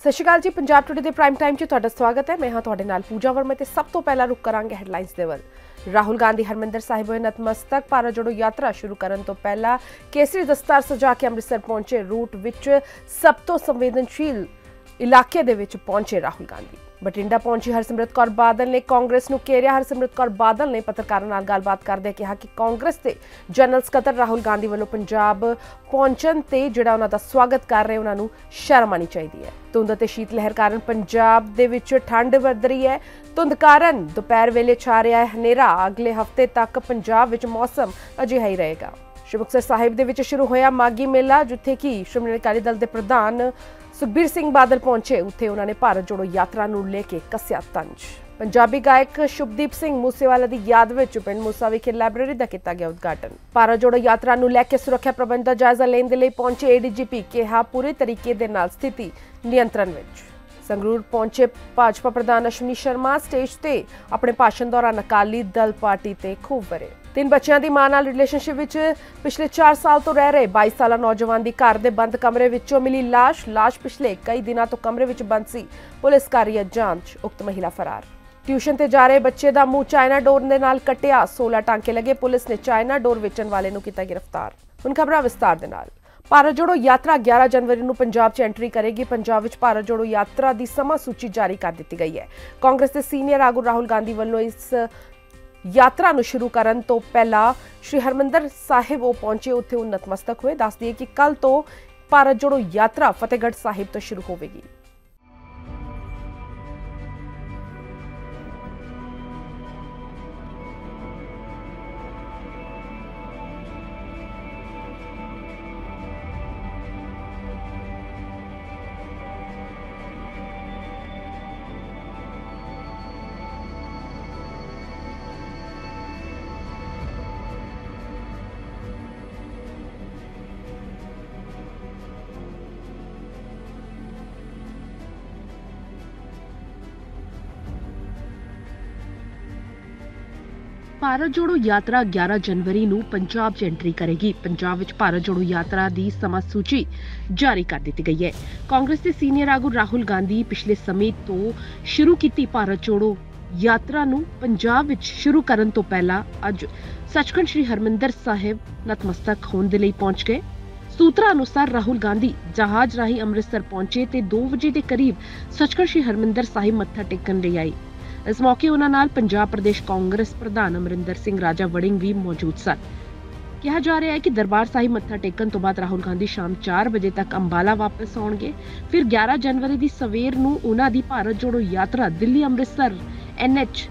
ਸਤਿ ਸ਼੍ਰੀ ਅਕਾਲ ਜੀ, ਪੰਜਾਬ ਟੁਡੇ ਦੇ ਪ੍ਰਾਈਮ ਟਾਈਮ 'ਚ ਤੁਹਾਡਾ ਸਵਾਗਤ ਹੈ। ਮੈਂ ਹਾਂ ਤੁਹਾਡੇ ਨਾਲ ਪੂਜਾ ਵਰਮਾ ਤੇ ਸਭ ਤੋਂ ਪਹਿਲਾਂ ਰੁਕ ਕਰਾਂਗੇ ਹੈਡਲਾਈਨਸ ਦੇ ਵੱਲ। ਰਾਹੁਲ ਗਾਂਧੀ, ਹਰਮਿੰਦਰ ਸਾਹਿਬ ਹੋਏ ਨਤਮਸਤਕ। ਭਾਰਤ ਜੋੜੋ ਯਾਤਰਾ ਸ਼ੁਰੂ ਕਰਨ ਤੋਂ ਪਹਿਲਾਂ ਕੇਸਰੀ ਦਸਤਾਰ ਸਜਾ ਕੇ ਅੰਮ੍ਰਿਤਸਰ ਪਹੁੰਚੇ। ਰੂਟ ਵਿੱਚ ਸਭ ਤੋਂ ਸੰਵੇਦਨਸ਼ੀਲ ਇਲਾਕੇ ਦੇ ਵਿੱਚ ਪਹੁੰਚੇ ਰਾਹੁਲ ਗਾਂਧੀ। ਬਠਿੰਡਾ ਪਹੁੰਚੀ ਹਰਸਿਮਰਤ ਕੌਰ ਬਾਦਲ ਨੇ ਕਾਂਗਰਸ ਨੂੰ ਘੇਰਿਆ। ਹਰਸਿਮਰਤ ਕੌਰ ਬਾਦਲ ਨੇ ਪੱਤਰਕਾਰਾਂ ਨਾਲ ਗੱਲਬਾਤ ਕਰਦੇ ਕਿਹਾ ਕਿ ਕਾਂਗਰਸ ਦੇ ਜਨਰਲ ਸਕੱਤਰ ਰਾਹੁਲ ਗਾਂਧੀ ਵੱਲੋਂ ਪੰਜਾਬ ਪਹੁੰਚਣ ਤੇ ਜਿਹੜਾ ਉਹਨਾਂ ਦਾ ਸਵਾਗਤ ਕਰ ਰਹੇ, ਉਹਨਾਂ ਨੂੰ ਸ਼ਰਮ ਆਣੀ ਚਾਹੀਦੀ ਹੈ। ਧੁੰਦ ਅਤੇ ਸ਼ੀਤ ਲਹਿਰ ਕਾਰਨ ਪੰਜਾਬ ਦੇ ਵਿੱਚ ਠੰਡ ਵੱਧ ਰਹੀ ਹੈ। ਧੁੰਦ ਕਾਰਨ ਦੁਪਹਿਰ ਵੇਲੇ ਛਾ ਰਿਹਾ ਹੈ ਹਨੇਰਾ। ਅਗਲੇ ਹਫ਼ਤੇ ਤੱਕ ਪੰਜਾਬ ਵਿੱਚ ਮੌਸਮ ਅਜਿਹਾ ਹੀ ਰਹੇਗਾ। ਸ਼੍ਰੀ ਮੁਕਤਸਰ ਸਾਹਿਬ ਦੇ ਵਿੱਚ ਸ਼ੁਰੂ ਹੋਇਆ ਮਾਗੀ ਮੇਲਾ, ਜਿੱਥੇ ਕਿ ਸ਼੍ਰੋਮਣੀ ਅਕਾਲੀ ਦਲ ਦੇ ਪ੍ਰਧਾਨ ਸੁਖਬੀਰ ਸਿੰਘ ਬਾਦਲ ਪਹੁੰਚੇ। ਉੱਥੇ ਉਹਨਾਂ ਨੇ ਭਾਰਤ ਜੋੜੋ ਯਾਤਰਾ ਨੂੰ ਲੈ ਕੇ ਕੱਸਿਆ ਤੰਜ। ਪੰਜਾਬੀ ਗਾਇਕ ਸ਼ੁਭਦੀਪ ਸਿੰਘ ਮੂਸੇਵਾਲਾ ਦੀ ਯਾਦ ਵਿੱਚ ਪਿੰਡ ਮੂਸਾ ਵਿਖੇ ਲਾਇਬ੍ਰੇਰੀ ਦਾ ਕੀਤਾ ਗਿਆ ਉਦਘਾਟਨ। ਭਾਰਤ ਜੋੜੋ ਯਾਤਰਾ ਨੂੰ ਲੈ ਕੇ ਸੁਰੱਖਿਆ ਪ੍ਰਬੰਧ ਦਾ ਜਾਇਜ਼ਾ ਲੈਣ ਦੇ ਲਈ ਪਹੁੰਚੇ ਏਡੀਜੀਪੀ ਕਿਹਾ ਪੂਰੇ ਤਰੀਕੇ ਦੇ ਨਾਲ ਸਥਿਤੀ ਨਿਯੰਤਰਣ ਵਿੱਚ। ਸੰਗਰੂਰ ਪਹੁੰਚੇ ਭਾਜਪਾ ਪ੍ਰਧਾਨ ਅਸ਼ਵਨੀ ਸ਼ਰਮਾ ਸਟੇਜ ਤੇ ਆਪਣੇ ਭਾਸ਼ਣ ਦੌਰਾਨ ਅਕਾਲੀ ਦਲ ਪਾਰਟੀ ਤੇ ਖੂਬ ਵਰੇ। ਤਿੰਨ ਬੱਚਿਆਂ ਦੀ ਮਾਂ ਨਾਲ ਰਿਲੇਸ਼ਨਸ਼ਿਪ ਵਿੱਚ ਪਿਛਲੇ 4 ਸਾਲ ਤੋਂ ਰਹਿ ਰਹੇ 22 ਸਾਲਾ ਨੌਜਵਾਨ ਦੀ ਘਰ ਦੇ ਬੰਦ ਕਮਰੇ ਵਿੱਚੋਂ ਮਿਲੀ ਲਾਸ਼। ਲਾਸ਼ ਪਿਛਲੇ ਕਈ ਦਿਨਾਂ ਤੋਂ ਕਮਰੇ ਵਿੱਚ ਬੰਦ ਸੀ। ਪੁਲਿਸ ਕਰ ਰਹੀ ਹੈ ਜਾਂਚ। ਉਕਤ ਮਹਿਲਾ ਫਰਾਰ। ਟਿਊਸ਼ਨ ਤੇ ਜਾ ਰਹੇ ਬੱਚੇ ਦਾ ਮੂੰਹ ਚਾਈਨਾ ਡੋਰ ਦੇ ਨਾਲ ਕੱਟਿਆ। 16 ਟਾਂਕੇ ਲੱਗੇ। ਪੁਲਿਸ ਨੇ ਚਾਈਨਾ ਡੋਰ ਵੇਚਣ ਵਾਲੇ ਨੂੰ ਕੀਤਾ ਗ੍ਰਿਫਤਾਰ। ਹੁਣ ਖਬਰਾਂ ਵਿਸਤਾਰ ਦੇ ਨਾਲ। ਭਾਰਤ ਜੋੜੋ ਯਾਤਰਾ 11 ਜਨਵਰੀ ਨੂੰ ਪੰਜਾਬ 'ਚ ਐਂਟਰੀ ਕਰੇਗੀ। ਪੰਜਾਬ ਵਿੱਚ ਭਾਰਤ ਜੋੜੋ ਯਾਤਰਾ ਦੀ ਸਮਾਂ ਸੂਚੀ ਜਾਰੀ ਕਰ ਦਿੱਤੀ ਗਈ ਹੈ। ਕਾਂਗਰਸ ਦੇ ਸੀਨੀਅਰ ਆਗੂ ਰਾਹੁਲ ਗਾਂਧੀ ਵੱਲੋਂ ਇਸ ਯਾਤਰਾ ਨੂੰ ਸ਼ੁਰੂ ਕਰਨ ਤੋਂ ਪਹਿਲਾਂ ਸ਼੍ਰੀ ਹਰਮੰਦਰ ਸਾਹਿਬ ਉਹ ਪਹੁੰਚੇ, ਉੱਥੇ ਉਹ ਨਤਮਸਤਕ ਹੋਏ। ਦੱਸ ਦਈਏ ਕਿ ਕੱਲ ਤੋਂ ਭਾਰਤ ਜੋੜੋ ਯਾਤਰਾ ਫਤਿਹਗੜ੍ਹ ਸਾਹਿਬ ਤੋਂ ਸ਼ੁਰੂ ਹੋਵੇਗੀ। ਭਾਰਤ ਜੋੜੋ ਯਾਤਰਾ 11 ਜਨਵਰੀ ਨੂੰ ਪੰਜਾਬ 'ਚ ਐਂਟਰੀ ਕਰੇਗੀ। ਪੰਜਾਬ ਵਿੱਚ ਭਾਰਤ ਜੋੜੋ ਯਾਤਰਾ ਦੀ ਸਮਾਂ ਸੂਚੀ ਜਾਰੀ ਕਰ ਦਿੱਤੀ ਗਈ ਹੈ। ਕਾਂਗਰਸ ਦੇ ਸੀਨੀਅਰ ਆਗੂ ਰਾਹੁਲ ਗਾਂਧੀ ਪਿਛਲੇ ਸਮੇਂ ਤੋਂ ਸ਼ੁਰੂ ਕੀਤੀ ਭਾਰਤ ਜੋੜੋ ਯਾਤਰਾ ਨੂੰ ਪੰਜਾਬ ਵਿੱਚ ਸ਼ੁਰੂ ਕਰਨ ਤੋਂ ਪਹਿਲਾਂ ਅੱਜ ਸੱਚਖੰਡ ਸ੍ਰੀ ਹਰਮੰਦਰ ਸਾਹਿਬ ਨਤਮਸਤਕ ਹੋਣ ਦੇ ਲਈ ਪਹੁੰਚ ਗਏ। ਸੂਤਰਾਂ ਅਨੁਸਾਰ ਰਾਹੁਲ ਗਾਂਧੀ ਜਹਾਜ਼ ਰਾਹੀਂ ਅੰਮ੍ਰਿਤਸਰ ਪਹੁੰਚੇ ਤੇ 2 ਵਜੇ ਦੇ ਕਰੀਬ ਸੱਚਖੰਡ ਸ੍ਰੀ ਹਰਮੰਦਰ ਸਾਹਿਬ ਮੱਥਾ ਟੇਕਣ ਲਈ ਆਏ। ਇਸ ਮੌਕੇ ਉਹਨਾਂ ਨਾਲ ਪੰਜਾਬ ਪ੍ਰਦੇਸ਼ ਕਾਂਗਰਸ ਪ੍ਰਧਾਨ ਅਮਰਿੰਦਰ ਸਿੰਘ, ਰਾਜਾ ਵੜਿੰਗ ਵੀ ਮੌਜੂਦ ਸਨ। ਕਿਹਾ ਜਾ ਰਿਹਾ ਹੈ ਕਿ ਦਰਬਾਰ ਸਾਹਿਬ ਮੱਥਾ ਟੇਕਣ ਤੋਂ ਬਾਅਦ ਰਾਹੁਲ ਗਾਂਧੀ ਸ਼ਾਮ 4 ਵਜੇ ਤੱਕ ਅੰਬਾਲਾ ਵਾਪਸ ਆਉਣਗੇ। ਫਿਰ 11 ਜਨਵਰੀ ਦੀ ਸਵੇਰ ਨੂੰ ਉਹਨਾਂ ਦੀ ਭਾਰਤ ਜੋੜੋ ਯਾਤਰਾ ਦਿੱਲੀ ਅੰਮ੍ਰਿਤਸਰ ਐਨਐਚ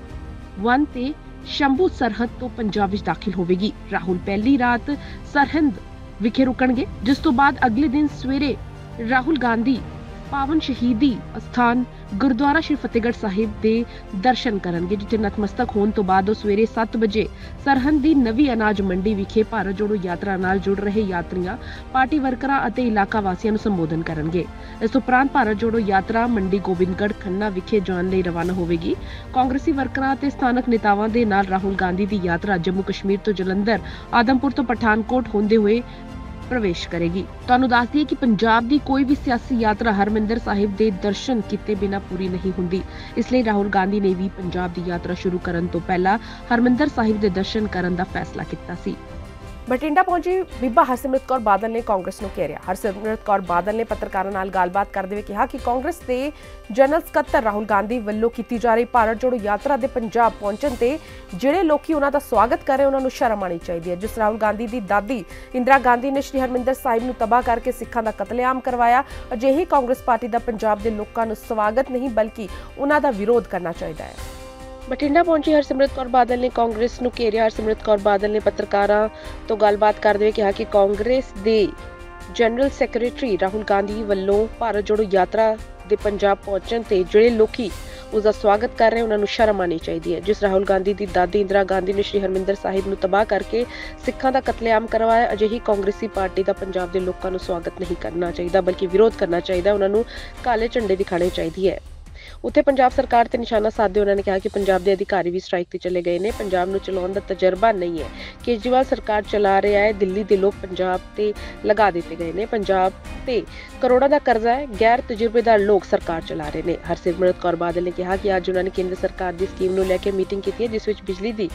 1 ਤੇ ਸ਼ੰਭੂ ਸਰਹੱਦ ਤੋਂ ਪੰਜਾਬ ਵਿੱਚ ਦਾਖਲ ਹੋਵੇਗੀ। ਰਾਹੁਲ ਪਹਿਲੀ ਰਾਤ ਸਰਹੰਦ ਵਿਖੇ ਰੁਕਣਗੇ, ਜਿਸ ਤੋਂ ਬਾਅਦ ਅਗਲੇ ਦਿਨ ਸਵੇਰੇ ਰਾਹੁਲ ਗਾਂਧੀ ਪਾਵਨ ਸ਼ਹੀਦੀ ਅਸਥਾਨ ਗੁਰਦੁਆਰਾ ਸ਼੍ਰੀ ਫਤਿਹਗੜ੍ਹ ਸਾਹਿਬ ਦੇ ਦਰਸ਼ਨ ਕਰਨਗੇ, ਜਿੱਥੇ ਨਤਮਸਤਕ ਹੋਣ ਤੋਂ ਬਾਅਦ ਉਹ ਸਵੇਰੇ 7 ਵਜੇ ਸਰਹੰਦ ਦੀ ਨਵੀਂ ਅਨਾਜ ਮੰਡੀ ਵਿਖੇ ਭਾਰਤ ਜੋੜੋ ਯਾਤਰਾ ਨਾਲ ਜੁੜ ਰਹੇ ਯਾਤਰੀਆਂ, ਪਾਰਟੀ ਵਰਕਰਾਂ ਅਤੇ ਇਲਾਕਾ ਵਾਸੀਆਂ ਨੂੰ ਸੰਬੋਧਨ ਕਰਨਗੇ। ਇਸ ਉਪਰੰਤ ਭਾਰਤ ਜੋੜੋ ਯਾਤਰਾ ਮੰਡੀ ਗੋਬਿੰਦਗੜ੍ਹ ਖੰਨਾ ਵਿਖੇ ਜਾਣ ਲਈ ਰਵਾਨਾ ਹੋਵੇਗੀ। ਕਾਂਗਰਸੀ ਵਰਕਰਾਂ ਅਤੇ ਸਥਾਨਕ ਨੇਤਾਵਾਂ ਦੇ ਨਾਲ ਰਾਹੁਲ ਗਾਂਧੀ ਦੀ ਯਾਤਰਾ ਜੰਮੂ ਕਸ਼ਮੀਰ ਤੋਂ ਜਲੰਧਰ, ਆਦਮਪੁਰ ਤੋਂ ਪਠਾਨਕੋਟ ਹੁੰਦੇ ਹੋਏ ਪ੍ਰਵੇਸ਼ ਕਰੇਗੀ। ਤੁਹਾਨੂੰ ਦੱਸ ਦਈਏ ਕਿ ਪੰਜਾਬ ਦੀ ਕੋਈ ਵੀ ਸਿਆਸੀ ਯਾਤਰਾ ਹਰਮਿੰਦਰ ਸਾਹਿਬ ਦੇ ਦਰਸ਼ਨ ਕੀਤੇ ਬਿਨਾਂ ਪੂਰੀ ਨਹੀਂ ਹੁੰਦੀ। ਇਸ ਲਈ ਰਾਹੁਲ ਗਾਂਧੀ ਨੇ ਵੀ ਪੰਜਾਬ ਦੀ ਯਾਤਰਾ ਸ਼ੁਰੂ ਕਰਨ ਤੋਂ ਪਹਿਲਾਂ ਹਰਮਿੰਦਰ ਸਾਹਿਬ ਦੇ ਦਰਸ਼ਨ ਕਰਨ ਦਾ ਫੈਸਲਾ ਕੀਤਾ ਸੀ। ਬਠਿੰਡਾ ਪਹੁੰਚੀ ਬੀਬਾ ਹਰਸਿਮਰਤ ਕੌਰ ਬਾਦਲ ਨੇ ਕਾਂਗਰਸ ਨੂੰ ਘੇਰਿਆ। ਹਰਸਿਮਰਤ ਕੌਰ ਬਾਦਲ ਨੇ ਪੱਤਰਕਾਰਾਂ ਨਾਲ ਗੱਲਬਾਤ ਕਰਦੇ ਹੋਏ ਕਿਹਾ ਕਿ ਕਾਂਗਰਸ ਦੇ ਜਨਰਲ ਸਕੱਤਰ ਰਾਹੁਲ ਗਾਂਧੀ ਵੱਲੋਂ ਕੀਤੀ ਜਾ ਰਹੀ ਭਾਰਤ ਜੋੜੋ ਯਾਤਰਾ ਦੇ ਪੰਜਾਬ ਪਹੁੰਚਣ ਤੇ ਜਿਹੜੇ ਲੋਕੀ ਉਹਨਾਂ ਦਾ ਸਵਾਗਤ ਕਰ ਰਹੇ ਉਹਨਾਂ ਨੂੰ ਸ਼ਰਮ ਆਣੀ ਚਾਹੀਦੀ ਹੈ। ਜਿਸ ਰਾਹੁਲ ਗਾਂਧੀ ਦੀ ਦਾਦੀ ਇੰਦਰਾ ਗਾਂਧੀ ਨੇ ਸ਼੍ਰੀ ਹਰਮਿੰਦਰ ਸਾਹਿਬ ਨੂੰ ਤਬਾਹ ਕਰਕੇ ਸਿੱਖਾਂ ਦਾ ਕਤਲੇਆਮ ਕਰਵਾਇਆ। ਅਜਿਹੀ ਕਾਂਗਰਸ ਪਾਰਟੀ ਦਾ ਪੰਜਾਬ ਦੇ ਲੋਕਾਂ ਨੂੰ ਸਵਾਗਤ ਨਹੀਂ, ਬਲਕਿ ਉਹਨਾਂ ਦਾ ਵਿਰੋਧ ਕਰਨਾ ਚਾਹੀਦਾ ਹੈ। ਬਠਿੰਡਾ ਪਹੁੰਚੀ ਹਰਸਿਮਰਤ ਕੌਰ ਬਾਦਲ ਨੇ ਕਾਂਗਰਸ ਨੂੰ ਘੇਰਿਆ। ਹਰਸਿਮਰਤ ਕੌਰ ਬਾਦਲ ਨੇ ਪੱਤਰਕਾਰਾਂ ਤੋਂ ਗੱਲਬਾਤ ਕਰਦੇ ਹੋਏ ਕਿਹਾ ਕਿ ਕਾਂਗਰਸ ਦੇ ਜਨਰਲ ਸੈਕਟਰੀ ਰਾਹੁਲ ਗਾਂਧੀ ਵੱਲੋਂ ਭਾਰਤ ਜੋੜੋ ਯਾਤਰਾ ਦੇ ਪੰਜਾਬ ਪਹੁੰਚਣ ਤੇ ਜਿਹੜੇ ਲੋਕੀ ਉਸ ਦਾ ਸਵਾਗਤ ਕਰ ਰਹੇ, ਉਹਨਾਂ ਨੂੰ ਸ਼ਰਮ ਆਣੀ ਚਾਹੀਦੀ ਹੈ। ਜਿਸ ਰਾਹੁਲ ਗਾਂਧੀ ਦੀ ਦਾਦੀ ਇੰਦਰਾ ਗਾਂਧੀ ਨੇ ਸ਼੍ਰੀ ਹਰਮਿੰਦਰ ਸਾਹਿਬ ਨੂੰ ਤਬਾਹ ਕਰਕੇ ਸਿੱਖਾਂ ਦਾ ਕਤਲੇਆਮ ਕਰਵਾਇਆ, ਅਜਿਹੀ ਕਾਂਗਰਸੀ ਪਾਰਟੀ ਦਾ ਪੰਜਾਬ ਦੇ ਲੋਕਾਂ ਨੂੰ ਸਵਾਗਤ ਨਹੀਂ ਕਰਨਾ ਚਾਹੀਦਾ, ਬਲਕਿ ਵਿਰੋਧ ਕਰਨਾ ਚਾਹੀਦਾ। ਉਹਨਾਂ ਨੂੰ ਕਾਲੇ ਝੰਡੇ ਦਿਖਾਣੇ ਚਾਹੀਦੀ ਹੈ। ਉੱਥੇ ਪੰਜਾਬ ਸਰਕਾਰ ਤੇ ਨਿਸ਼ਾਨਾ ਸਾਧਦੇ ਉਹਨਾਂ ਨੇ ਕਿਹਾ ਕਿ ਪੰਜਾਬ ਦੇ ਅਧਿਕਾਰੀ ਵੀ ਸਟ੍ਰਾਈਕ ਤੇ ਚਲੇ ਗਏ ਨੇ। ਪੰਜਾਬ ਨੂੰ ਚਲਾਉਣ ਦਾ ਤਜਰਬਾ ਨਹੀਂ ਹੈ। ਕੇਜਰੀਵਾਲ ਸਰਕਾਰ ਚਲਾ ਰਿਹਾ ਹੈ, ਦਿੱਲੀ ਦੇ ਲੋਕ ਪੰਜਾਬ ਤੇ ਲਗਾ ਦਿੱਤੇ ਗਏ ਨੇ। ਪੰਜਾਬ ਤੇ ਕਰੋੜਾਂ ਦਾ ਕਰਜ਼ਾ ਹੈ, ਗੈਰ ਤਜਰਬੇਦਾਰ ਲੋਕ ਸਰਕਾਰ ਚਲਾ ਰਹੇ ਨੇ। ਹਰਸਿਮਰਤ ਕੌਰ ਬਾਦਲ ਨੇ ਕਿਹਾ ਕਿ ਅੱਜ ਉਹਨਾਂ ਨੇ ਕੇਂਦਰ ਸਰਕਾਰ ਦੀ ਸਕੀਮ ਨੂੰ ਲੈ ਕੇ ਮੀਟਿੰਗ ਕੀਤੀ ਹੈ, ਜਿਸ ਵਿੱਚ ਬਿਜਲੀ ਦੀ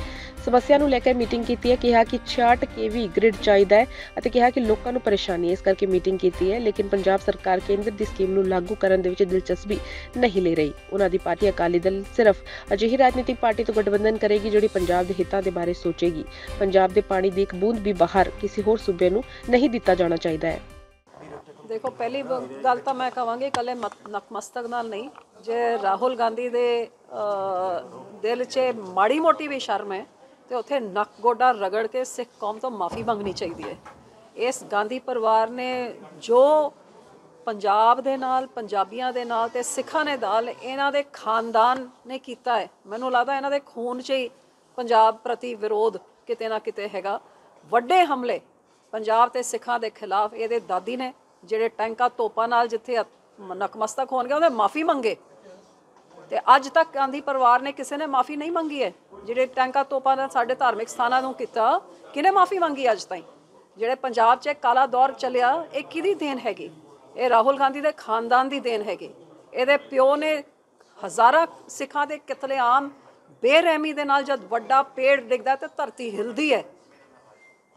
ਸਮੱਸਿਆ ਨੂੰ ਲੈ ਕੇ ਮੀਟਿੰਗ ਕੀਤੀ ਹੈ। ਕਿਹਾ ਕਿ 66 ਕੇਵੀ ਗ੍ਰਿਡ ਚਾਹੀਦਾ ਹੈ ਅਤੇ ਕਿਹਾ ਕਿ ਲੋਕਾਂ ਨੂੰ ਪਰੇਸ਼ਾਨੀ ਹੈ, ਇਸ ਕਰਕੇ ਮੀਟਿੰਗ ਕੀਤੀ ਹੈ, ਲੇਕਿਨ ਪੰਜਾਬ ਸਰਕਾਰ ਕੇਂਦਰ ਦੀ ਸਕੀਮ ਨੂੰ ਲਾਗੂ ਕਰਨ ਦੇ ਵਿੱਚ ਦਿਲਚਸਪੀ ਨਹੀਂ ਲੈ ਰਹੀ। ਉਹਨਾਂ ਦੀ ਪਾਰਟੀ ਅਕਾਲੀ ਦਲ ਸਿਰਫ ਅਜਿਹੀ ਰਾਜਨੀਤਿਕ ਪਾਰਟੀ ਤੋਂ ਗਠਬੰਧਨ ਕਰੇਗੀ ਜਿਹੜੀ ਪੰਜਾਬ ਦੇ ਹਿੱਤਾਂ ਦੇ ਬਾਰੇ ਸੋਚੇਗੀ। ਪੰਜਾਬ ਦੇ ਪਾਣੀ ਦੀ ਇੱਕ ਬੂੰਦ ਵੀ ਬਾਹਰ ਕਿਸੇ ਹੋਰ ਸੂਬੇ ਨੂੰ ਨਹੀਂ ਦਿੱਤਾ ਜਾਣਾ ਚਾਹੀਦਾ ਹੈ। ਦੇਖੋ, ਪਹਿਲੀ ਬ- ਗੱਲ ਤਾਂ ਮੈਂ ਕਹਾਂਗੀ ਕੱਲੇ ਨਕਮਸਤਕ ਨਾਲ ਨਹੀਂ। ਜੇ ਰਾਹੁਲ ਗਾਂਧੀ ਦੇ ਦਿਲ 'ਚ ਮਾੜੀ ਮੋਟੀ ਵੀ ਸ਼ਰਮ ਹੈ, ਤੇ ਉੱਥੇ ਨੱਕ ਗੋਡਾ ਰਗੜ ਕੇ ਸਿੱਖ ਕੌਮ ਤੋਂ ਮਾਫੀ ਮੰਗਣੀ ਚਾਹੀਦੀ ਹੈ। ਇਸ ਗਾਂਧੀ ਪਰਿਵਾਰ ਨੇ ਜੋ ਪੰਜਾਬ ਦੇ ਨਾਲ, ਪੰਜਾਬੀਆਂ ਦੇ ਨਾਲ ਤੇ ਸਿੱਖਾਂ ਨੇ ਨਾਲ ਇਹਨਾਂ ਦੇ ਖਾਨਦਾਨ ਨੇ ਕੀਤਾ ਹੈ, ਮੈਨੂੰ ਲੱਗਦਾ ਇਹਨਾਂ ਦੇ ਖੂਨ 'ਚ ਹੀ ਪੰਜਾਬ ਪ੍ਰਤੀ ਵਿਰੋਧ ਕਿਤੇ ਨਾ ਕਿਤੇ ਹੈਗਾ। ਵੱਡੇ ਹਮਲੇ ਪੰਜਾਬ ਤੇ ਸਿੱਖਾਂ ਦੇ ਖਿਲਾਫ ਇਹਦੇ ਦਾਦੀ ਨੇ ਜਿਹੜੇ ਟੈਂਕਾ ਤੋਪਾਂ ਨਾਲ ਜਿੱਥੇ ਅ- ਨਕਮਸਤਕ ਹੋਣਗੇ ਉਹਦੇ ਮਾਫੀ ਮੰਗੇ। ਤੇ ਅੱਜ ਤੱਕ ਗਾਂਧੀ ਪਰਿਵਾਰ ਨੇ ਕਿਸੇ ਨੇ ਮਾਫੀ ਨਹੀਂ ਮੰਗੀ ਹੈ ਜਿਹੜੇ ਟੈਂਕਾ ਤੋਪਾਂ ਨਾਲ ਸਾਡੇ ਧਾਰਮਿਕ ਸਥਾਨਾਂ ਨੂੰ ਕੀਤਾ, ਕਿਹਨੇ ਮਾਫੀ ਮੰਗੀ ਅੱਜ ਤਾਈਂ? ਜਿਹੜੇ ਪੰਜਾਬ 'ਚ ਇਹ ਕਾਲਾ ਦੌਰ ਚੱਲਿਆ, ਇਹ ਕਿਹਦੀ ਦੇਣ ਹੈਗੀ? ਇਹ ਰਾਹੁਲ ਗਾਂਧੀ ਦੇ ਖਾਨਦਾਨ ਦੀ ਦੇਣ ਹੈਗੀ। ਇਹਦੇ ਪਿਓ ਨੇ ਹਜ਼ਾਰਾਂ ਸਿੱਖਾਂ ਦੇ ਕਿਤਲੇਆਮ ਬੇਰਹਿਮੀ ਦੇ ਨਾਲ ਜਦ ਵੱਡਾ ਪੇੜ ਡਿੱਗਦਾ ਤੇ ਧਰਤੀ ਹਿਲਦੀ ਹੈ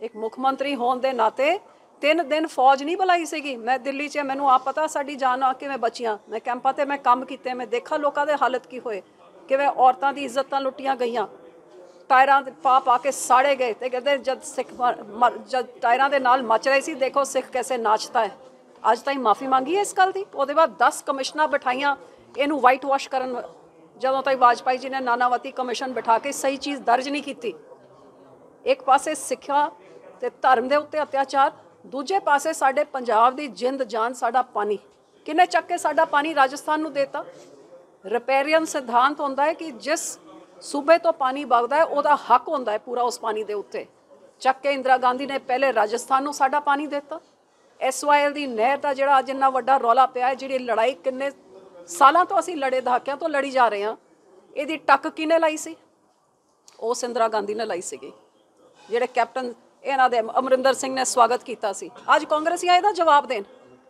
ਇੱਕ ਮੁੱਖ ਮੰਤਰੀ ਹੋਣ ਦੇ ਨਾਤੇ ਤਿੰਨ ਦਿਨ ਫੌਜ ਨਹੀਂ ਬੁਲਾਈ ਸੀਗੀ। ਮੈਂ ਦਿੱਲੀ 'ਚ ਮੈਨੂੰ ਆਪ ਪਤਾ ਸਾਡੀ ਜਾਨ ਆ ਕਿਵੇਂ ਬਚੀਆਂ ਮੈਂ ਕੈਂਪਾਂ ਤੇ ਮੈਂ ਕੰਮ ਕੀਤੇ, ਮੈਂ ਦੇਖਾ ਲੋਕਾਂ ਦੇ ਹਾਲਤ ਕੀ ਹੋਏ, ਕਿਵੇਂ ਔਰਤਾਂ ਦੀ ਇੱਜ਼ਤਾਂ ਲੁੱਟੀਆਂ ਗਈਆਂ। ਟਾਇਰਾਂ ਦੇ ਪਾ ਪਾ ਕੇ ਸਾੜੇ ਗਏ ਤੇ ਕਹਿੰਦੇ ਜਦ ਸਿੱਖ ਜਦ ਟਾਇਰਾਂ ਦੇ ਨਾਲ ਮਚ ਰਹੇ ਸੀ, ਦੇਖੋ ਸਿੱਖ ਕੈਸੇ ਨਾਚਦਾ ਹੈ। ਅੱਜ ਤਾਈਂ ਮਾਫੀ ਮੰਗੀ ਹੈ ਇਸ ਗੱਲ ਦੀ? ਉਹਦੇ ਬਾਅਦ 10 ਕਮਿਸ਼ਨਾਂ ਬਿਠਾਈਆਂ, ਇਹਨੂੰ ਵਾਈਟ ਵਾਸ਼ ਕਰਨ ਜਦੋਂ ਤਾਈਂ ਵਾਜਪਾਈ ਜੀ ਨੇ ਨਾਨਾਵਤੀ ਕਮਿਸ਼ਨ ਬਿਠਾ ਕੇ ਸਹੀ ਚੀਜ਼ ਦਰਜ ਨਹੀਂ ਕੀਤੀ। ਇੱਕ ਪਾਸੇ ਸਿੱਖਿਆ ਤੇ ਧਰਮ ਦੇ ਉੱਤੇ ਅਤਿਆਚਾਰ ਦੂਜੇ ਪਾਸੇ ਸਾਡੇ ਪੰਜਾਬ ਦੀ ਜਿੰਦ ਜਾਨ ਸਾਡਾ ਪਾਣੀ। ਕਿੰਨੇ ਚੱਕ ਕੇ ਸਾਡਾ ਪਾਣੀ ਰਾਜਸਥਾਨ ਨੂੰ ਦੇਤਾ? ਰਿਪੇਰੀਅਨ ਸਿਧਾਂਤ ਹੁੰਦਾ ਹੈ ਕਿ ਜਿਸ ਸੂਬੇ ਤੋਂ ਪਾਣੀ ਵਗਦਾ ਹੈ, ਉਹਦਾ ਹੱਕ ਹੁੰਦਾ ਹੈ ਪੂਰਾ ਉਸ ਪਾਣੀ ਦੇ ਉੱਤੇ। ਚੱਕ ਕੇ ਇੰਦਰਾ ਗਾਂਧੀ ਨੇ ਪਹਿਲੇ ਰਾਜਸਥਾਨ ਨੂੰ ਸਾਡਾ ਪਾਣੀ ਦਿੱਤਾ। ਐਸਵਾਈਐਲ ਦੀ ਨਹਿਰ ਦਾ ਜਿਹੜਾ ਅੱਜ ਇੰਨਾ ਵੱਡਾ ਰੌਲਾ ਪਿਆ ਹੈ, ਜਿਹੜੀ ਲੜਾਈ ਕਿੰਨੇ ਸਾਲਾਂ ਤੋਂ ਅਸੀਂ ਲੜੇ, ਦਹਾਕਿਆਂ ਤੋਂ ਲੜੀ ਜਾ ਰਹੇ ਹਾਂ, ਇਹਦੀ ਟੱਕ ਕਿਹਨੇ ਲਾਈ ਸੀ? ਉਸ ਇੰਦਰਾ ਗਾਂਧੀ ਨੇ ਲਾਈ ਸੀਗੀ, ਜਿਹੜੇ ਕੈਪਟਨ ਇਹਨਾਂ ਦੇ ਅਮਰਿੰਦਰ ਸਿੰਘ ਨੇ ਸਵਾਗਤ ਕੀਤਾ ਸੀ। ਅੱਜ ਕਾਂਗਰਸੀਆਂ ਇਹਦਾ ਜਵਾਬ ਦੇਣ।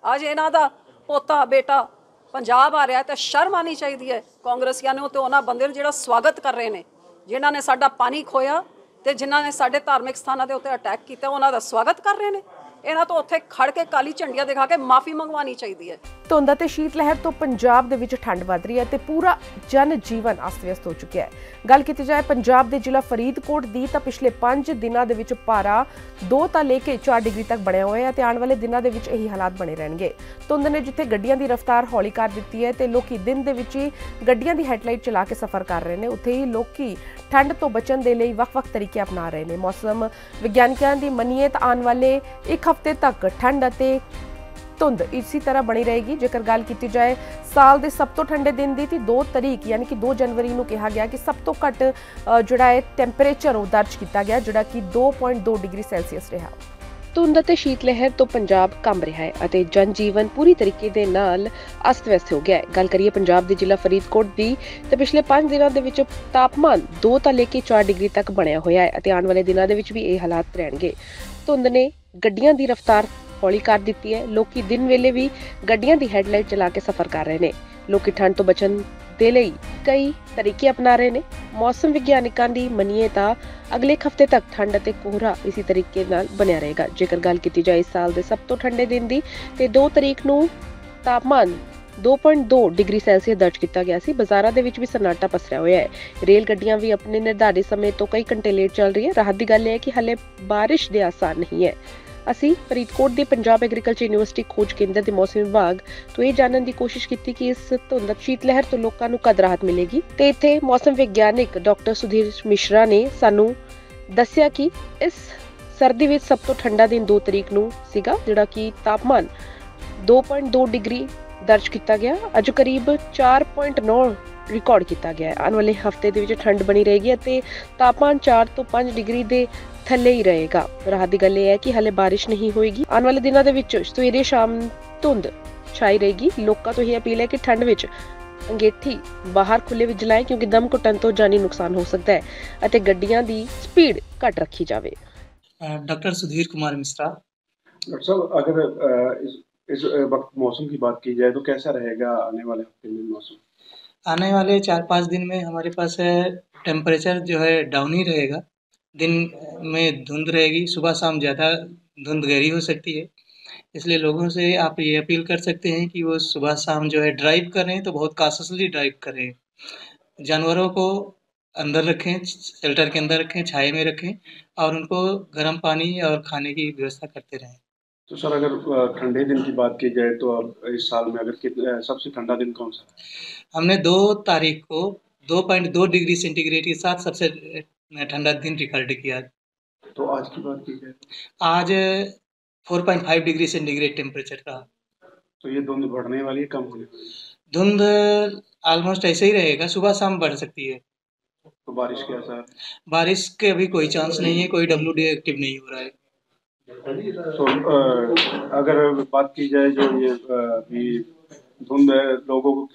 ਅੱਜ ਇਹਨਾਂ ਦਾ ਪੋਤਾ, ਬੇਟਾ ਪੰਜਾਬ ਆ ਰਿਹਾ ਹੈ ਸ਼ਰਮ ਆਣੀ ਚਾਹੀਦੀ ਹੈ ਕਾਂਗਰਸੀਆਂ ਨੂੰ ਤੇ ਉਹਨਾਂ ਬੰਦੇ ਨੂੰ ਜਿਹੜਾ ਸਵਾਗਤ ਕਰ ਰਹੇ ਨੇ, ਜਿਨ੍ਹਾਂ ਨੇ ਸਾਡਾ ਪਾਣੀ ਖੋਇਆ ਤੇ ਜਿਨ੍ਹਾਂ ਨੇ ਸਾਡੇ ਧਾਰਮਿਕ ਸਥਾਨਾਂ ਦੇ ਉੱਤੇ ਅਟੈਕ ਕੀਤਾ, ਉਹਨਾਂ ਦਾ ਸਵਾਗਤ ਕਰ ਰਹੇ ਨੇ। ਇਹਨਾਂ ਤੋਂ ਉੱਥੇ ਖੜ ਕੇ ਕਾਲੀ ਝੰਡੀਆਂ ਦਿਖਾ ਕੇ ਮਾਫੀ ਮੰਗਵਾਉਣੀ ਚਾਹੀਦੀ ਹੈ। ਧੁੰਦ ਅਤੇ ਸ਼ੀਤ ਲਹਿਰ ਤੋਂ ਪੰਜਾਬ ਦੇ ਵਿੱਚ ਠੰਡ ਵੱਧ ਰਹੀ ਹੈ ਤੇ ਪੂਰਾ ਜਨ ਜੀਵਨ ਅਸਤ-ਵਿਅਸਤ ਹੋ ਚੁੱਕਿਆ ਹੈ। ਗੱਲ ਕੀਤੀ ਜਾਏ ਪੰਜਾਬ ਦੇ ਜ਼ਿਲ੍ਹਾ ਫਰੀਦਕੋਟ ਦੀ ਤਾਂ ਪਿਛਲੇ 5 ਦਿਨਾਂ ਦੇ ਵਿੱਚ ਪਾਰਾ 2 ਤੋਂ ਲੈ ਕੇ 4 ਡਿਗਰੀ ਤੱਕ ਬਣਿਆ ਹੋਇਆ ਹੈ ਤੇ ਆਉਣ ਵਾਲੇ ਦਿਨਾਂ ਦੇ ਵਿੱਚ ਇਹੀ ਹਾਲਾਤ ਬਣੇ ਰਹਿਣਗੇ। ਧੁੰਦ ਨੇ ਜਿੱਥੇ ਗੱਡੀਆਂ ਦੀ ਰਫ਼ਤਾਰ ਹੌਲੀ ਕਰ ਦਿੱਤੀ ਹੈ ਤੇ ਲੋਕੀ ਦਿਨ ਦੇ ਵਿੱਚ ਹੀ ਗੱਡੀਆਂ ਦੀ ਹੈਡਲਾਈਟ ਚਲਾ ਕੇ ਸਫ਼ਰ ਕਰ ਰਹੇ ਨੇ, ਉੱਥੇ ਹੀ ਲੋਕੀ ਠੰਡ ਤੋਂ ਬਚਣ ਦੇ ਲਈ ਵੱਖ-ਵੱਖ ਤਰੀਕੇ ਅਪਣਾ ਰਹੇ ਨੇ ਮੌਸਮ। ਵਿਗਿਆਨਕਾਂ ਦੀ ਮੰਨੀਏ ਤਾਂ ਆਉਣ ਵਾਲੇ ਇੱਕ ਹਫ਼ਤੇ ਤੱਕ ਠੰਡ ਅਤੇ ਧੁੰਦ ਇਸੇ ਤਰ੍ਹਾਂ ਬਣੀ ਰਹੇਗੀ। ਜੇਕਰ ਗੱਲ ਕੀਤੀ ਜਾਏ ਸਾਲ ਦੇ ਸਭ ਤੋਂ ਠੰਡੇ ਦਿਨ ਦੀ ਤੇ 2 ਤਰੀਕ ਯਾਨੀ ਕਿ 2 ਜਨਵਰੀ ਨੂੰ ਕਿਹਾ ਗਿਆ ਕਿ ਸਭ ਤੋਂ ਘੱਟ ਜਿਹੜਾ ਹੈ ਟੈਂਪਰੇਚਰ ਉਹ ਦਰਜ ਕੀਤਾ ਗਿਆ ਜਿਹੜਾ ਕਿ 2.2 ਡਿਗਰੀ ਸੈਲਸੀਅਸ ਰਿਹਾ। ਧੁੰਦ ਅਤੇ ਸ਼ੀਤ ਲਹਿਰ ਤੋਂ ਪੰਜਾਬ ਕੰਬ ਰਿਹਾ ਹੈ ਅਤੇ ਜਨ ਜੀਵਨ ਪੂਰੀ ਤਰੀਕੇ ਦੇ ਨਾਲ ਅਸਤ-ਵਿਅਸਤ ਹੋ ਗਿਆ ਹੈ। ਗੱਲ ਕਰੀਏ ਪੰਜਾਬ ਦੇ ਜ਼ਿਲ੍ਹਾ ਫਰੀਦਕੋਟ ਦੀ, ਤਾਂ ਪਿਛਲੇ 5 ਦਿਨਾਂ ਦੇ ਵਿੱਚ ਤਾਪਮਾਨ 2 ਤੋਂ ਲੈ ਕੇ 4 ਡਿਗਰੀ ਤੱਕ ਬਣਿਆ ਹੋਇਆ ਹੈ ਅਤੇ ਆਉਣ ਵਾਲੇ ਦਿਨਾਂ ਦੇ ਵਿੱਚ ਵੀ ਇਹ ਹਾਲਾਤ ਰਹਿਣਗੇ। ਧੁੰਦ ਨੇ ਗੱਡੀਆਂ ਦੀ ਰਫ਼ਤਾਰ ਹੌਲੀ ਕਰ ਦਿੱਤੀ ਹੈ। ਲੋਕੀ ਦਿਨ ਵੇਲੇ ਵੀ ਗੱਡੀਆਂ ਦੀ ਹੈਡਲਾਈਟ ਚਲਾ ਕੇ ਸਫ਼ਰ ਕਰ ਰਹੇ ਨੇ। ਲੋਕੀ ਠੰਡ ਤੋਂ ਬਚਣ ਦੇ ਲਈ ਕਈ ਤਰੀਕੇ ਅਪਣਾ ਰਹੇ ਨੇ। ਮੌਸਮ ਵਿਗਿਆਨਿਕਾਂ ਦੀ ਮੰਨੀਏ ਤਾਂ ਅਗਲੇ ਹਫ਼ਤੇ ਤੱਕ ਠੰਡ ਅਤੇ ਕੋਹਰਾ ਇਸੇ ਤਰੀਕੇ ਨਾਲ ਬਣਿਆ ਰਹੇਗਾ। ਜੇਕਰ ਗੱਲ ਕੀਤੀ ਜਾਏ ਇਸ ਸਾਲ ਦੇ ਸਭ ਤੋਂ ਠੰਡੇ ਦਿਨ ਦੀ, ਤੇ 2 ਤਰੀਕ ਨੂੰ ਤਾਪਮਾਨ 2.2 ਡਿਗਰੀ ਸੈਲਸੀਅਸ ਦਰਜ ਕੀਤਾ ਗਿਆ ਸੀ। ਬਾਜ਼ਾਰਾਂ ਦੇ ਵਿੱਚ ਵੀ ਸਨਾਟਾ ਪਸਰਿਆ ਹੋਇਆ ਹੈ। ਰੇਲ ਗੱਡੀਆਂ ਵੀ ਆਪਣੇ ਨਿਰਧਾਰਿਤ ਸਮੇਂ ਤੋਂ ਕਈ ਘੰਟੇ ਲੇਟ ਚੱਲ ਰਹੀ ਹੈ ਰਾਹਤ ਦੀ ਗੱਲ ਇਹ ਹੈ ਕਿ ਹਲੇ ਬਾਰਿਸ਼ ਦੇ ਆਸਾਰ ਨਹੀਂ ਹੈ। ਅਸੀਂ ਫਰੀਦਕੋਟ ਦੇ ਪੰਜਾਬ ਐਗਰੀਕਲਚਰ ਯੂਨੀਵਰਸਿਟੀ ਖੋਜ ਕੇਂਦਰ ਦੇ ਮੌਸਮ ਵਿਭਾਗ ਤੋਂ ਇਹ ਜਾਣਨ ਦੀ ਕੋਸ਼ਿਸ਼ ਕੀਤੀ ਕਿ ਇਸ ਧੁੰਦ ਸ਼ੀਤ ਲਹਿਰ ਤੋਂ ਲੋਕਾਂ ਨੂੰ ਕਦ ਰਾਹਤ ਮਿਲੇਗੀ। ਤੇ ਇੱਥੇ ਮੌਸਮ ਵਿਗਿਆਨਿਕ ਡਾਕਟਰ ਸੁਧੀਰ ਮਿਸ਼ਰਾ ਨੇ ਸਾਨੂੰ ਦੱਸਿਆ ਕਿ ਇਸ ਸਰਦੀ ਵਿੱਚ ਸਭ ਤੋਂ ਠੰਡਾ ਦਿਨ 2 ਤਰੀਕ ਨੂੰ ਸੀਗਾ, ਜਿਹੜਾ ਕਿ ਤਾਪਮਾਨ 2.2 ਡਿਗਰੀ ਦਰਜ ਕੀਤਾ ਗਿਆ। ਅੱਜ ਕਰੀਬ 4.9 ਰਿਕਾਰਡ ਕੀਤਾ ਗਿਆ ਹੈ। ਆਉਣ ਵਾਲੇ ਹਫ਼ਤੇ ਦੇ ਵਿੱਚ ਠੰਡ ਬਣੀ ਰਹੇਗੀ ਅਤੇ ਤਾਪਮਾਨ 4 ਤੋਂ 5 ਡਿਗਰੀ ਦੇ ਥੱਲੇ ਹੀ ਰਹੇਗਾ ਰਾਹਤ ਦੀ ਗੱਲ ਇਹ ਹੈ ਕਿ ਹਲੇ ਬਾਰਿਸ਼ ਨਹੀਂ ਹੋਏਗੀ ਆਉਣ ਵਾਲੇ ਦਿਨਾਂ ਦੇ ਵਿੱਚ ਸਵੇਰੇ ਸ਼ਾਮ ਧੁੰਦ ਛਾਈ ਰਹੇਗੀ ਲੋਕਾਂ ਤੋਂ ਇਹ ਅਪੀਲ ਹੈ ਕਿ ਠੰਡ ਵਿੱਚ ਅੰਗੇਠੀ ਬਾਹਰ ਖੁੱਲੇ ਵਿੱਚ ਜਲਾਏ ਕਿਉਂਕਿ ਦਮ ਘੁੱਟਣ ਤੋਂ ਜਾਨੀ ਨੁਕਸਾਨ ਹੋ ਸਕਦਾ ਹੈ ਅਤੇ ਗੱਡੀਆਂ ਦੀ ਸਪੀਡ ਘੱਟ ਰੱਖੀ ਜਾਵੇ डॉक्टर सुधीर कुमार मिश्रा डॉक्टर साहब अगर अ, इस इस अ, वक्त मौसम की बात की जाए तो कैसा रहेगा आने वाले हफ्ते में मौसम आने वाले चार पाँच दिन में हमारे पास टेम्परेचर जो है डाउन ही रहेगा दिन में धुंध रहेगी सुबह शाम ज़्यादा धुंध गहरी हो सकती है। इसलिए लोगों से आप ये अपील कर सकते हैं कि वो सुबह शाम जो है ड्राइव करें तो बहुत काशसली ड्राइव करें। जानवरों को अंदर रखें शेल्टर के अंदर रखें छाए में रखें और उनको गर्म पानी और खाने की व्यवस्था करते रहें। तो सर अगर ठंडे दिन की बात की जाए तो अब इस साल में अगर सबसे ठंडा दिन कौन सा? हमने दो तारीख को दो पॉइंट दो डिग्री सेंटीग्रेड के साथ सबसे ठंडा दिन रिकॉर्ड किया। तो आज की बात की जाए। आज four point five degree centigrade temperature रहा। तो ये धुंध बढ़ने वाली है कम होने वाली धुंध ऑलमोस्ट ऐसे ही रहेगा सुबह शाम बढ़ सकती है। तो बारिश के आसार? बारिश के अभी कोई चांस नहीं है कोई डब्ल्यू डी एक्टिव नहीं हो रहा है। तो अगर बात की जाए जो ये अभी धुंध है लोगों को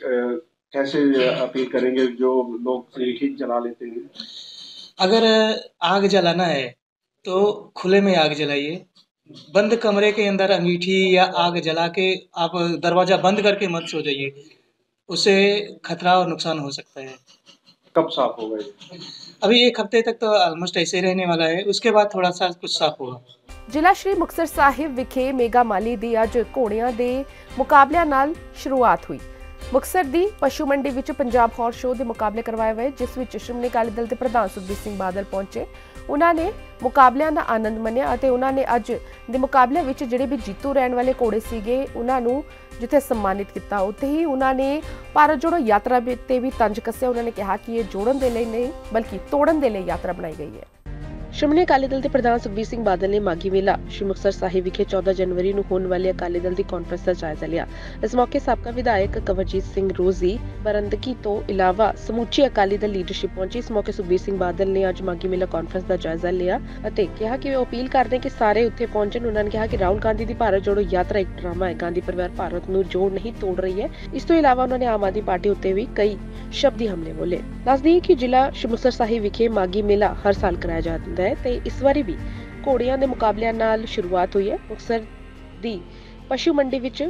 कैसे अपील करेंगे जो लोग एक ही जला लेते हैं? अगर आग जलाना है तो खुले में आग जलाइए बंद कमरे के अंदर अंगीठी या आग जला के आप दरवाज़ा बंद करके मत सो जाइए उससे खतरा और नुकसान हो सकता है कब साफ होगा ये अभी एक हफ्ते तक तो ऑलमोस्ट ऐसे ही रहने वाला है उसके बाद थोड़ा सा कुछ साफ होगा ਜ਼ਿਲ੍ਹਾ ਸ਼੍ਰੀ ਮੁਕਤਸਰ ਸਾਹਿਬ ਵਿਖੇ ਮੇਗਾ ਮਾਲੀ ਦੀ ਅੱਜ ਘੋੜਿਆਂ ਦੇ ਮੁਕਾਬਲਿਆਂ ਨਾਲ ਸ਼ੁਰੂਆਤ ਹੋਈ ਮੁਕਤਸਰ ਦੀ ਪਸ਼ੂ ਮੰਡੀ ਵਿੱਚ ਪੰਜਾਬ ਹਾਰਸ ਸ਼ੋਅ ਦੇ ਮੁਕਾਬਲੇ ਕਰਵਾਏ ਗਏ, ਜਿਸ ਵਿੱਚ ਸ਼੍ਰੋਮਣੀ ਅਕਾਲੀ ਦਲ ਦੇ ਪ੍ਰਧਾਨ ਸੁਖਬੀਰ ਸਿੰਘ ਬਾਦਲ ਪਹੁੰਚੇ। ਉਹਨਾਂ ਨੇ ਮੁਕਾਬਲਿਆਂ ਦਾ ਆਨੰਦ ਮਾਣਿਆ ਅਤੇ ਉਹਨਾਂ ਨੇ ਅੱਜ ਦੇ ਮੁਕਾਬਲੇ ਵਿੱਚ ਜਿਹੜੇ ਵੀ ਜੀਤੂ ਰਹਿਣ ਵਾਲੇ ਘੋੜੇ ਸੀਗੇ, ਉਹਨਾਂ ਨੂੰ ਜਿੱਥੇ ਸਨਮਾਨਿਤ ਕੀਤਾ, ਉੱਥੇ ਹੀ ਉਹਨਾਂ ਨੇ ਭਾਰਤ ਜੋੜੋ ਯਾਤਰਾ ਤੇ ਵੀ ਤੰਜ ਕੱਸਿਆ। ਉਹਨਾਂ ਨੇ ਕਿਹਾ ਕਿ ਇਹ ਜੋੜਨ ਦੇ ਲਈ ਨਹੀਂ, ਬਲਕਿ ਤੋੜਨ ਦੇ ਲਈ ਯਾਤਰਾ ਬਣਾਈ ਗਈ ਹੈ। ਸ਼੍ਰੋਮਣੀ ਅਕਾਲੀ ਦਲ ਦੇ ਪ੍ਰਧਾਨ ਸੁਖਬੀਰ ਸਿੰਘ ਬਾਦਲ ਨੇ ਮਾਗੀ ਮੇਲਾ ਸ਼੍ਰੀ ਮੁਕਤਸਰ ਸਾਹਿਬ ਵਿਖੇ 14 ਜਨਵਰੀ ਨੂੰ ਹੋਣ ਵਾਲੀ ਅਕਾਲੀ ਦਲ ਦੀ ਕਾਨਫਰੰਸ ਦਾ ਜਾਇਜ਼ਾ ਲਿਆ। ਇਸ ਮੌਕੇ ਸਾਬਕਾ ਵਿਧਾਇਕ ਕਵਰਜੀਤ ਸਿੰਘ ਰੋਜ਼ੀ ਬਰੰਦਕੀ ਤੋਂ ਇਲਾਵਾ ਸਮੁੱਚੀ ਅਕਾਲੀ ਦਲ ਲੀਡਰਸ਼ਿਪ ਪਹੁੰਚੀ। ਇਸ ਮੌਕੇ ਸੁਖਬੀਰ ਸਿੰਘ ਬਾਦਲ ਨੇ ਅੱਜ ਮਾਗੀ ਮੇਲਾ ਕਾਨਫਰੰਸ ਦਾ ਜਾਇਜ਼ਾ ਲਿਆ ਅਤੇ ਕਿਹਾ ਕਿ ਉਹ ਅਪੀਲ ਕਰਦੇ ਕਿ ਸਾਰੇ ਉੱਥੇ ਪਹੁੰਚਣ। ਉਹਨਾਂ ਨੇ ਕਿਹਾ ਕਿ ਰਾਹੁਲ ਗਾਂਧੀ ਦੀ ਭਾਰਤ ਜੋੜੋ ਯਾਤਰਾ ਇੱਕ ਡਰਾਮਾ ਹੈ। ਗਾਂਧੀ ਪਰਿਵਾਰ ਭਾਰਤ ਨੂੰ ਜੋੜ ਨਹੀਂ, ਤੋੜ ਰਹੀ ਹੈ। ਇਸ ਤੋਂ ਇਲਾਵਾ ਉਹਨਾਂ ਨੇ ਆਮ ਆਦਮੀ ਪਾਰਟੀ ਉੱਤੇ ਵੀ ਕਈ ਸ਼ਬਦੀ ਹਮਲੇ ਬੋਲੇ। ਦੱਸਦੀ ਕਿ ਜ਼ਿਲ੍ਹਾ ਸ਼੍ਰੀ ਮੁਕਤਸਰ ਸਾਹਿਬ ਵਿਖੇ ਮਾਗੀ ਮੇਲਾ ਹਰ ਸਾਲ ਕਰਾਇਆ ਜਾਂਦਾ ਹੈ ਤੇ ਇਸ ਵਾਰੀ ਵੀ ਘੋੜਿਆਂ ਦੇ ਮੁਕਾਬਲਿਆਂ ਨਾਲ ਸ਼ੁਰੂਆਤ ਹੋਈ ਹੈ। ਮੁਕਤਸਰ ਦੀ ਪਸ਼ੂ ਮੰਡੀ ਵਿੱਚ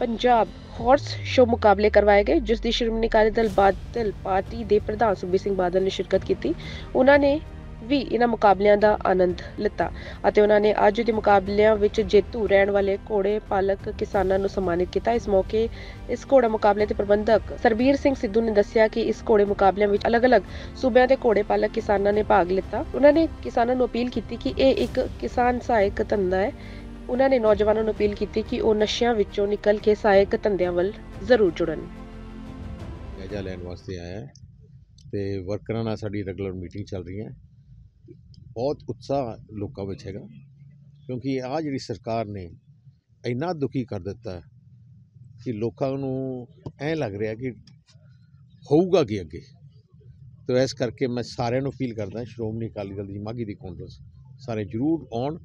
ਪੰਜਾਬ ਹਾਰਸ ਸ਼ੋਅ ਮੁਕਾਬਲੇ ਕਰਵਾਏ ਗਏ, ਜਿਸ ਦੀ ਸ਼੍ਰੋਮਣੀ ਅਕਾਲੀ ਦਲ ਬਾਦਲ ਪਾਰਟੀ ਦੇ ਪ੍ਰਧਾਨ ਸੁਖਬੀਰ ਸਿੰਘ ਬਾਦਲ ਨੇ ਸ਼ਿਰਕਤ ਕੀਤੀ। ਉਹਨਾਂ ਨੇ ਵੀ ਇਹਨਾਂ ਮੁਕਾਬਲਿਆਂ ਦਾ ਆਨੰਦ ਲਿੱਤਾ ਅਤੇ ਉਹਨਾਂ ਨੇ ਅੱਜ ਦੇ ਮੁਕਾਬਲਿਆਂ ਵਿੱਚ ਜੇਤੂ ਰਹਿਣ ਵਾਲੇ ਘੋੜੇ ਪਾਲਕ ਕਿਸਾਨਾਂ ਨੂੰ ਸਨਮਾਨਿਤ ਕੀਤਾ। ਇਸ ਮੌਕੇ ਇਸ ਘੋੜਾ ਮੁਕਾਬਲੇ ਦੇ ਪ੍ਰਬੰਧਕ ਸਰਬੀਰ ਸਿੰਘ ਸਿੱਧੂ ਨੇ ਦੱਸਿਆ ਕਿ ਇਸ ਘੋੜੇ ਮੁਕਾਬਲਿਆਂ ਵਿੱਚ ਅਲੱਗ-ਅਲੱਗ ਸੂਬਿਆਂ ਦੇ ਘੋੜੇ ਪਾਲਕ ਕਿਸਾਨਾਂ ਨੇ ਭਾਗ ਲਿੱਤਾ। ਉਹਨਾਂ ਨੇ ਕਿਸਾਨਾਂ ਨੂੰ ਅਪੀਲ ਕੀਤੀ ਕਿ ਇਹ ਇੱਕ ਕਿਸਾਨ ਸਹਾਇਕ ਧੰਦਾ ਹੈ। ਉਹਨਾਂ ਨੇ ਨੌਜਵਾਨਾਂ ਨੂੰ ਅਪੀਲ ਕੀਤੀ ਕਿ ਉਹ ਨਸ਼ਿਆਂ ਵਿੱਚੋਂ ਨਿਕਲ ਕੇ ਸਹਾਇਕ ਧੰਦਿਆਂ ਵੱਲ ਜ਼ਰੂਰ ਜੁੜਨ। ਜਾਇਜ਼ਾ ਲੈਣ ਵਾਸਤੇ ਆਇਆ ਤੇ ਵਰਕਰਾਂ ਨਾਲ ਸਾਡੀ ਰੈਗੂਲਰ ਮੀਟਿੰਗ ਚੱਲ ਰਹੀ ਹੈ। ਬਹੁਤ ਉਤਸ਼ਾਹ ਲੋਕਾਂ ਵਿੱਚ ਹੈਗਾ। ਕਿਉਂਕਿ ਆ ਜਿਹੜੀ ਸਰਕਾਰ ਨੇ ਇੰਨਾ ਦੁਖੀ ਕਰ ਦਿੱਤਾ ਕਿ ਲੋਕਾਂ ਨੂੰ ਐਂ ਲੱਗ ਰਿਹਾ ਕਿ ਹੋਊਗਾ ਕੀ ਅੱਗੇ। ਤੋ ਇਸ ਕਰਕੇ ਮੈਂ ਸਾਰਿਆਂ ਨੂੰ ਅਪੀਲ ਕਰਦਾ ਸ਼੍ਰੋਮਣੀ ਅਕਾਲੀ ਦਲ ਦੀ ਮਾਗੀ ਦੀ ਕਾਂਗਰਸ ਸਾਰੇ ਜਰੂਰ ਆਉਣ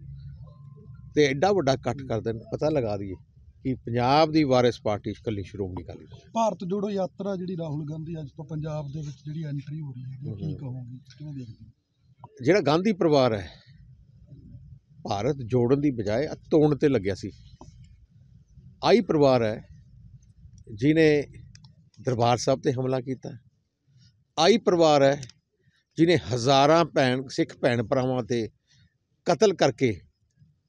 ਤੇ ਐਡਾ ਵੱਡਾ ਇਕੱਠ ਕਰ ਦੇਣ ਪਤਾ ਲਗਾ ਦਈਏ ਕਿ ਪੰਜਾਬ ਦੀ ਵਾਰਿਸ ਪਾਰਟੀ ਇਕੱਲੀ ਸ਼੍ਰੋਮਣੀ ਅਕਾਲੀ ਦਲ ਭਾਰਤ ਜੋੜੋ ਯਾਤਰਾ ਜਿਹੜੀ ਰਾਹੁਲ ਗਾਂਧੀ ਅੱਜ ਤੋਂ ਪੰਜਾਬ ਦੇ ਵਿੱਚ ਜਿਹੜੀ ਐਂਟਰੀ ਹੋ ਰਹੀ ਹੈ ਕੀ। ਕਹੋਗੇ? ਕਿਵੇਂ ਦੇਖਦੇ ਜਿਹੜਾ ਗਾਂਧੀ ਪਰਿਵਾਰ ਹੈ, ਭਾਰਤ ਜੋੜਨ ਦੀ ਬਜਾਏ ਆਹ ਤੋੜਨ ਤੇ ਲੱਗਿਆ ਸੀ। ਆਈ ਪਰਿਵਾਰ ਹੈ ਜਿਨੇ ਦਰਬਾਰ ਸਾਹਿਬ ਤੇ ਹਮਲਾ ਕੀਤਾ। ਆਈ ਪਰਿਵਾਰ ਹੈ ਜਿਨੇ ਹਜ਼ਾਰਾਂ ਭੈਣ, ਸਿੱਖ ਭੈਣ ਭਰਾਵਾਂ ਤੇ ਕਤਲ ਕਰਕੇ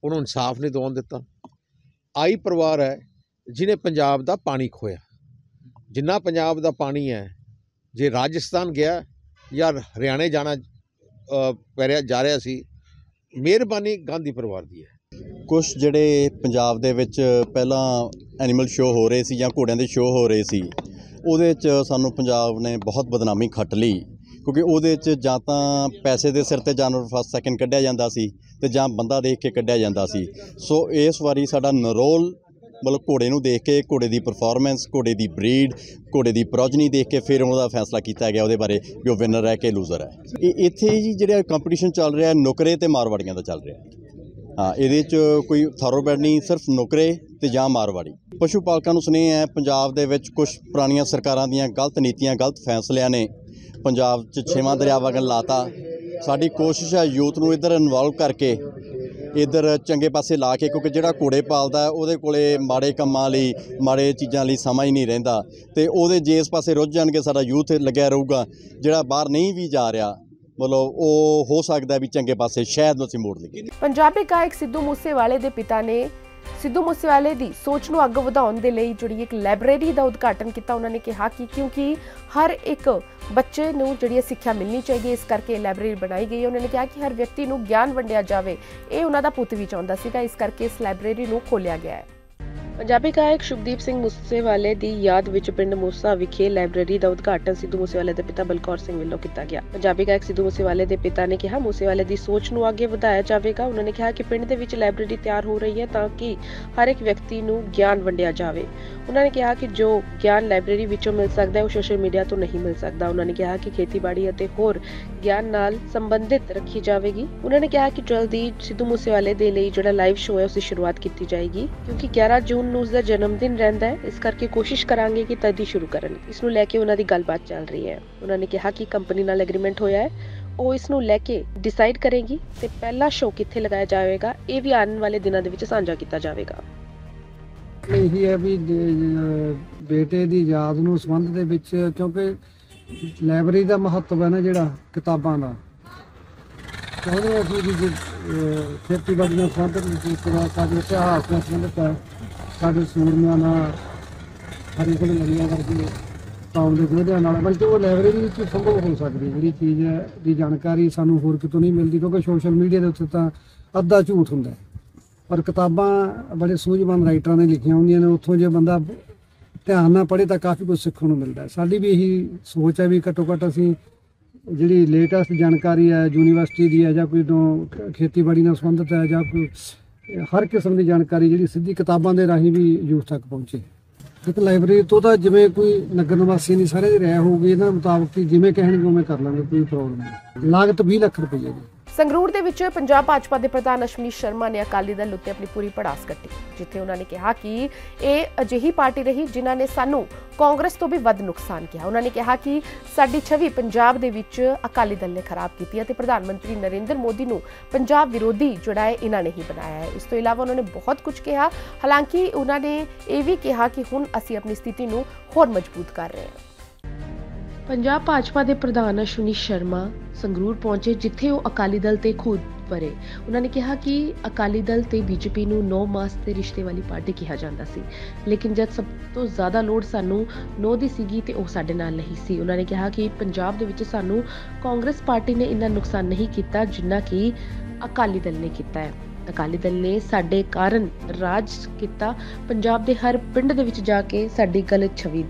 ਉਹਨੂੰ ਇਨਸਾਫ ਨਹੀਂ ਦਵਾਉਣ ਦਿੱਤਾ। ਆਈ ਪਰਿਵਾਰ ਹੈ ਜਿਨੇ ਪੰਜਾਬ ਦਾ ਪਾਣੀ ਖੋਇਆ ਜਿੰਨਾ ਪੰਜਾਬ ਦਾ ਪਾਣੀ ਹੈ, ਜੇ ਰਾਜਸਥਾਨ ਗਿਆ ਜਾਂ ਹਰਿਆਣੇ ਜਾਣਾ ਪੈ ਰਿਹਾ, ਜਾ ਰਿਹਾ ਸੀ। ਮਿਹਰਬਾਨੀ ਗਾਂਧੀ ਪਰਿਵਾਰ ਦੀ ਹੈ। ਕੁਝ ਜਿਹੜੇ ਪੰਜਾਬ ਦੇ ਵਿੱਚ ਪਹਿਲਾਂ ਐਨੀਮਲ ਸ਼ੋਅ ਹੋ ਰਹੇ ਸੀ ਜਾਂ ਘੋੜਿਆਂ ਦੇ ਸ਼ੋਅ ਹੋ ਰਹੇ ਸੀ, ਉਹਦੇ 'ਚ ਸਾਨੂੰ ਪੰਜਾਬ ਨੇ ਬਹੁਤ ਬਦਨਾਮੀ ਖੱਟ ਲਈ। ਕਿਉਂਕਿ ਉਹਦੇ 'ਚ ਜਾਂ ਤਾਂ ਪੈਸੇ ਦੇ ਸਿਰ ਤੇ ਜਾਨਵਰ ਫਸਟ ਸੈਕਿੰਡ ਕੱਢਿਆ ਜਾਂਦਾ ਸੀ ਤੇ ਜਾਂ ਬੰਦਾ ਦੇਖ ਕੇ ਕੱਢਿਆ ਜਾਂਦਾ ਸੀ। ਸੋ ਇਸ ਵਾਰੀ ਸਾਡਾ ਨਰੋਲ ਮਤਲਬ ਘੋੜੇ ਨੂੰ ਦੇਖ ਕੇ, ਘੋੜੇ ਦੀ ਪਰਫਾਰਮੈਂਸ ਘੋੜੇ ਦੀ ਬਰੀਡ ਘੋੜੇ ਦੀ ਪ੍ਰੋਜਨੀ ਦੇਖ ਕੇ ਫਿਰ ਉਹਦਾ ਫੈਸਲਾ ਕੀਤਾ ਗਿਆ ਉਹਦੇ ਬਾਰੇ ਵੀ ਉਹ ਵਿਨਰ ਹੈ ਕਿ ਲੂਜ਼ਰ ਹੈ। ਇਹ ਇੱਥੇ ਜੀ ਜਿਹੜਾ ਕੰਪੀਟੀਸ਼ਨ ਚੱਲ ਰਿਹਾ, ਨੁਕਰੇ ਤੇ ਮਾਰਵਾੜੀਆਂ ਦਾ ਚੱਲ ਰਿਹਾ। ਹਾਂ, ਇਹਦੇ 'ਚ ਕੋਈ ਥਾਰੋਬੈਡ ਨਹੀਂ, ਸਿਰਫ ਨੁਕਰੇ ਤੇ ਜਾਂ ਮਾਰਵਾੜੀ। ਪਸ਼ੂ ਪਾਲਕਾਂ ਨੂੰ ਸੁਨੇਹ ਹੈ, ਪੰਜਾਬ ਦੇ ਵਿੱਚ ਕੁਝ ਪੁਰਾਣੀਆਂ ਸਰਕਾਰਾਂ ਦੀਆਂ ਗਲਤ ਨੀਤੀਆਂ, ਗਲਤ ਫੈਸਲਿਆਂ ਨੇ ਪੰਜਾਬ 'ਚ ਛੇਵਾਂ ਦਰਿਆ ਵਗਣ ਲਾਤਾ। ਸਾਡੀ ਕੋਸ਼ਿਸ਼ ਹੈ ਯੂਥ ਨੂੰ ਇੱਧਰ ਇਨਵੋਲਵ ਕਰਕੇ ਇੱਧਰ ਚੰਗੇ ਪਾਸੇ ਲਾ ਕੇ, ਕਿਉਂਕਿ ਜਿਹੜਾ ਘੋੜੇ ਪਾਲਦਾ ਉਹਦੇ ਕੋਲੇ ਮਾੜੇ ਕੰਮਾਂ ਲਈ, ਮਾੜੇ ਚੀਜ਼ਾਂ ਲਈ ਸਮਾਂ ਹੀ ਨਹੀਂ ਰਹਿੰਦਾ। ਤੇ ਉਹਦੇ ਜੇ ਇਸ ਪਾਸੇ ਰੁੱਝ ਜਾਣਗੇ, ਸਾਡਾ ਯੂਥ ਲੱਗਿਆ ਰਹੂਗਾ। ਜਿਹੜਾ ਬਾਹਰ ਨਹੀਂ ਵੀ ਜਾ ਰਿਹਾ, ਮਤਲਬ ਉਹ ਹੋ ਸਕਦਾ ਵੀ ਚੰਗੇ ਪਾਸੇ ਸ਼ਾਇਦ ਨੂੰ ਅਸੀਂ ਮੋੜ ਲਈਏ। ਪੰਜਾਬੀ ਗਾਇਕ ਸਿੱਧੂ ਮੂਸੇਵਾਲੇ ਦੇ ਪਿਤਾ ਨੇ ਸਿੱਧੂ ਮੂਸੇਵਾਲੇ ਦੀ ਸੋਚ ਨੂੰ ਅੱਗੇ ਵਧਾਉਣ ਦੇ ਲਈ ਜਿਹੜੀ ਇੱਕ ਲਾਇਬ੍ਰੇਰੀ ਦਾ ਉਦਘਾਟਨ ਕੀਤਾ, ਉਹਨਾਂ ਨੇ ਕਿਹਾ ਕਿ ਕਿਉਂਕਿ ਹਰ ਇੱਕ ਬੱਚੇ ਨੂੰ ਜਿਹੜੀ ਇਹ ਸਿੱਖਿਆ ਮਿਲਣੀ ਚਾਹੀਦੀ ਹੈ, ਇਸ ਕਰਕੇ ਇਹ ਲਾਇਬ੍ਰੇਰੀ ਬਣਾਈ ਗਈ ਹੈ। ਉਹਨਾਂ ਨੇ ਕਿਹਾ ਕਿ ਹਰ ਵਿਅਕਤੀ ਨੂੰ ਗਿਆਨ ਵੰਡਿਆ ਜਾਵੇ, ਇਹ ਉਹਨਾਂ ਦਾ ਪੁੱਤ ਵੀ ਚਾਹੁੰਦਾ ਸੀਗਾ, ਇਸ ਕਰਕੇ ਇਸ ਲਾਇਬ੍ਰੇਰੀ ਨੂੰ ਖੋਲ੍ਹਿਆ ਗਿਆ ਹੈ। ਪੰਜਾਬੀ ਗਾਇਕ ਸ਼ੁਭਦੀਪ ਸਿੰਘ ਮੂਸੇਵਾਲੇ ਦੀ ਯਾਦ ਵਿੱਚ ਪਿੰਡ ਮੂਸਾ ਵਿਖੇ ਲਾਇਬ੍ਰੇਰੀ ਦਾ ਉਦਘਾਟਨ ਸਿੱਧੂ ਮੂਸੇਵਾਲੇ ਦੇ ਪਿਤਾ ਬਲਕੌਰ ਸਿੰਘ ਵੱਲੋਂ ਕੀਤਾ ਗਿਆ। ਪੰਜਾਬੀ ਗਾਇਕ ਸਿੱਧੂ ਮੂਸੇਵਾਲੇ ਦੇ ਪਿਤਾ ਨੇ ਕਿਹਾ, ਮੂਸੇਵਾਲੇ ਦੀ ਸੋਚ ਨੂੰ ਅੱਗੇ ਵਧਾਇਆ ਜਾਵੇਗਾ। ਉਹਨਾਂ ਨੇ ਕਿਹਾ ਕਿ ਪਿੰਡ ਦੇ ਵਿੱਚ ਲਾਇਬ੍ਰੇਰੀ ਤਿਆਰ ਹੋ ਰਹੀ ਹੈ ਤਾਂ ਕਿ ਹਰ ਇੱਕ ਵਿਅਕਤੀ ਨੂੰ ਗਿਆਨ ਵੰਡਿਆ ਜਾਵੇ। ਉਹਨਾਂ ਨੇ ਕਿਹਾ ਕਿ ਜੋ ਗਿਆਨ ਲਾਇਬ੍ਰੇਰੀ ਵਿੱਚੋਂ ਮਿਲ ਸਕਦਾ ਹੈ, ਉਹ ਸੋਸ਼ਲ ਮੀਡੀਆ ਤੋਂ ਨਹੀਂ ਮਿਲ ਸਕਦਾ। ਉਹਨਾਂ ਨੇ ਕਿਹਾ ਕਿ ਖੇਤੀਬਾੜੀ ਅਤੇ ਹੋਰ ਗਿਆਨ ਨਾਲ ਸੰਬੰਧਿਤ ਰੱਖੀ ਜਾਵੇਗੀ। ਉਹਨਾਂ ਨੇ ਕਿਹਾ ਕਿ ਜਲਦੀ ਸਿੱਧੂ ਮੂਸੇਵਾਲੇ ਦੇ ਲਈ ਜਿਹੜਾ ਲਾਈਵ ਸ਼ੋਅ ਹੈ, ਉਸ ਦੀ ਸ਼ੁਰੂਆਤ ਕੀਤੀ ਜਾਏਗੀ, ਕਿਉਂਕਿ 11 ਜੂਨ ਨੂੰ ਉਸ ਜਨਮ ਦਿਨ ਰਹਿੰਦਾ ਹੈ। ਇਸ ਕਰਕੇ ਕੋਸ਼ਿਸ਼ ਕਰਾਂਗੇ ਕਿ ਤਦ ਹੀ ਸ਼ੁਰੂ ਕਰਨ। ਇਸ ਨੂੰ ਲੈ ਕੇ ਉਹਨਾਂ ਦੀ ਗੱਲਬਾਤ ਚੱਲ ਰਹੀ ਹੈ। ਉਹਨਾਂ ਨੇ ਕਿਹਾ ਕਿ ਕੰਪਨੀ ਨਾਲ ਐਗਰੀਮੈਂਟ ਹੋਇਆ ਹੈ। ਉਹ ਇਸ ਨੂੰ ਲੈ ਕੇ ਡਿਸਾਈਡ ਕਰੇਗੀ ਤੇ ਪਹਿਲਾ ਸ਼ੋਅ ਕਿੱਥੇ ਲਗਾਇਆ ਜਾਵੇਗਾ, ਇਹ ਵੀ ਆਉਣ ਵਾਲੇ ਦਿਨਾਂ ਦੇ ਵਿੱਚ ਸਾਂਝਾ ਕੀਤਾ ਜਾਵੇਗਾ। ਇਹੀ ਹੈ ਵੀ ਬੇਟੇ ਦੀ ਯਾਦ ਨੂੰ ਸੰਬੰਧ ਦੇ ਵਿੱਚ, ਕਿਉਂਕਿ ਲਾਇਬ੍ਰੇਰੀ ਦਾ ਮਹੱਤਵ ਹੈ ਨਾ ਜਿਹੜਾ, ਕਿਤਾਬਾਂ ਦਾ। ਚਾਹੁੰਦੇ ਹਾਂ ਵੀ ਖੇਤੀਬਾੜੀ ਨਾਲ ਸੰਬੰਧਿਤ ਜਿਸ ਤਰ੍ਹਾਂ ਸਾਡੇ ਇਤਿਹਾਸ ਨਾਲ ਸੰਬੰਧਿਤ ਹੈ। ਸਾਡੇ ਸੂਰਮਿਆਂ ਨਾਲ ਹਰੀ ਕੋਲ ਲੜੀਆਂ ਵਰਗੀ ਕੌਮ ਦੇ ਯੋਧਿਆਂ ਨਾਲ, ਬਲਕਿ ਉਹ ਲਾਇਬ੍ਰੇਰੀ ਵਿੱਚ ਸੰਭਵ ਹੋ ਸਕਦੀ ਜਿਹੜੀ ਚੀਜ਼ ਹੈ, ਦੀ ਜਾਣਕਾਰੀ ਸਾਨੂੰ ਹੋਰ ਕਿਤੋਂ ਨਹੀਂ ਮਿਲਦੀ, ਕਿਉਂਕਿ ਸੋਸ਼ਲ ਮੀਡੀਆ ਦੇ ਉੱਤੇ ਤਾਂ ਅੱਧਾ ਝੂਠ ਹੁੰਦਾ ਪਰ ਕਿਤਾਬਾਂ ਬੜੇ ਸੂਝਵਾਨ ਰਾਈਟਰਾਂ ਨੇ ਲਿਖੀਆਂ ਹੁੰਦੀਆਂ ਨੇ, ਉੱਥੋਂ ਜੇ ਬੰਦਾ ਧਿਆਨ ਨਾਲ ਪੜ੍ਹੇ ਤਾਂ ਕਾਫੀ ਕੁਝ ਸਿੱਖਣ ਨੂੰ ਮਿਲਦਾ ਸਾਡੀ ਵੀ ਇਹੀ ਸੋਚ ਹੈ ਵੀ ਘੱਟੋ ਘੱਟ ਅਸੀਂ ਜਿਹੜੀ ਲੇਟੈਸਟ ਜਾਣਕਾਰੀ ਹੈ, ਯੂਨੀਵਰਸਿਟੀ ਦੀ ਹੈ ਜਾਂ ਕੋਈ ਤੋਂ ਖੇਤੀਬਾੜੀ ਨਾਲ ਸੰਬੰਧਿਤ ਹੈ ਜਾਂ ਕੋਈ ਹਰ ਕਿਸਮ ਦੀ ਜਾਣਕਾਰੀ ਜਿਹੜੀ ਸਿੱਧੀ ਕਿਤਾਬਾਂ ਦੇ ਰਾਹੀਂ ਵੀ ਯੂਥ ਤੱਕ ਪਹੁੰਚੇ। ਇੱਕ ਲਾਇਬ੍ਰੇਰੀ ਤੋਂ ਤਾਂ ਜਿਵੇਂ ਕੋਈ ਨਗਰ ਨਿਵਾਸੀ ਨਹੀਂ, ਸਾਰੇ ਦੀ ਰਹਿ ਹੋਊਗੀ ਇਹਨਾਂ ਮੁਤਾਬਕ ਹੀ ਜਿਵੇਂ ਕਹਿਣਗੇ ਉਵੇਂ ਕਰ ਲਾਂਗੇ, ਕੋਈ ਪ੍ਰੋਬਲਮ ਨਹੀਂ। ਲਾਗਤ 20 ਲੱਖ ਰੁਪਏ ਦੀ। ਸੰਗਰੂਰ ਦੇ ਵਿੱਚ ਪੰਜਾਬ ਭਾਜਪਾ ਦੇ ਪ੍ਰਧਾਨ ਅਸ਼ਵਨੀ ਸ਼ਰਮਾ ਨੇ ਅਕਾਲੀ ਦਲ ਉੱਤੇ ਆਪਣੀ ਪੂਰੀ ਪੜਾਸ ਕੱਟੀ, ਜਿੱਥੇ ਉਹਨਾਂ ਨੇ ਕਿਹਾ ਕਿ ਇਹ ਅਜਿਹੀ ਪਾਰਟੀ ਰਹੀ ਜਿਨ੍ਹਾਂ ਨੇ ਸਾਨੂੰ ਕਾਂਗਰਸ ਤੋਂ ਵੀ ਵੱਧ ਨੁਕਸਾਨ ਕੀਤਾ ਉਹਨਾਂ ਨੇ ਕਿਹਾ ਕਿ ਸਾਡੀ ਛਵੀ ਪੰਜਾਬ ਦੇ ਵਿੱਚ ਅਕਾਲੀ ਦਲ ਨੇ ਖਰਾਬ ਕੀਤੀ ਹੈ ਤੇ ਪ੍ਰਧਾਨ ਮੰਤਰੀ ਨਰਿੰਦਰ ਮੋਦੀ ਨੂੰ ਪੰਜਾਬ ਵਿਰੋਧੀ ਜਿਹੜਾ ਹੈ ਇਹਨਾਂ ਨੇ ਹੀ ਬਣਾਇਆ ਹੈ। ਇਸ ਤੋਂ ਇਲਾਵਾ ਉਹਨਾਂ ਨੇ ਬਹੁਤ ਕੁਝ ਕਿਹਾ, ਹਾਲਾਂਕਿ ਉਹਨਾਂ ਨੇ ਇਹ ਵੀ ਕਿਹਾ ਕਿ ਹੁਣ ਅਸੀਂ ਆਪਣੀ ਸਥਿਤੀ ਨੂੰ ਹੋਰ ਮਜ਼ਬੂਤ ਕਰ ਰਹੇ ਹਾਂ। ਪੰਜਾਬ ਭਾਜਪਾ ਦੇ ਪ੍ਰਧਾਨ ਅਸ਼ਵਨੀ ਸ਼ਰਮਾ ਸੰਗਰੂਰ ਪਹੁੰਚੇ ਜਿੱਥੇ ਉਹ ਅਕਾਲੀ ਦਲ ਤੇ ਖੁਦ ਪਰੇ। ਉਹਨਾਂ ਨੇ ਕਿਹਾ ਕਿ ਅਕਾਲੀ ਦਲ ਤੇ ਬੀਜੇਪੀ ਨੂੰ 9 ਮਾਸ ਦੇ ਰਿਸ਼ਤੇ ਵਾਲੀ ਪਾਰਟੀ ਕਿਹਾ ਜਾਂਦਾ ਸੀ। ਲੇਕਿਨ ਜਦ ਸਭ ਤੋਂ ਜ਼ਿਆਦਾ ਲੋੜ ਸਾਨੂੰ ਨੋ ਦੀ ਸੀਗੀ ਤੇ ਉਹ ਸਾਡੇ ਨਾਲ ਨਹੀਂ ਸੀ। ਉਹਨਾਂ ਨੇ ਕਿਹਾ ਕਿ ਪੰਜਾਬ ਦੇ ਵਿੱਚ ਸਾਨੂੰ ਕਾਂਗਰਸ ਪਾਰਟੀ ਨੇ ਇੰਨਾ ਨੁਕਸਾਨ ਨਹੀਂ ਕੀਤਾ ਜਿੰਨਾ ਕਿ ਅਕਾਲੀ ਦਲ ਨੇ ਕੀਤਾ ਹੈ। ਅਕਾਲੀ ਦਲ ਨੇ ਸਾਡੇ ਕਾਰਨ ਰਾਜ ਕੀਤਾ। ਪੰਜਾਬ ਦੇ ਹਰ ਪਿੰਡ ਦੇ ਵਿੱਚ ਜਾ ਕੇ ਸਾਡੀ ਗਲਤ ਛਵੀ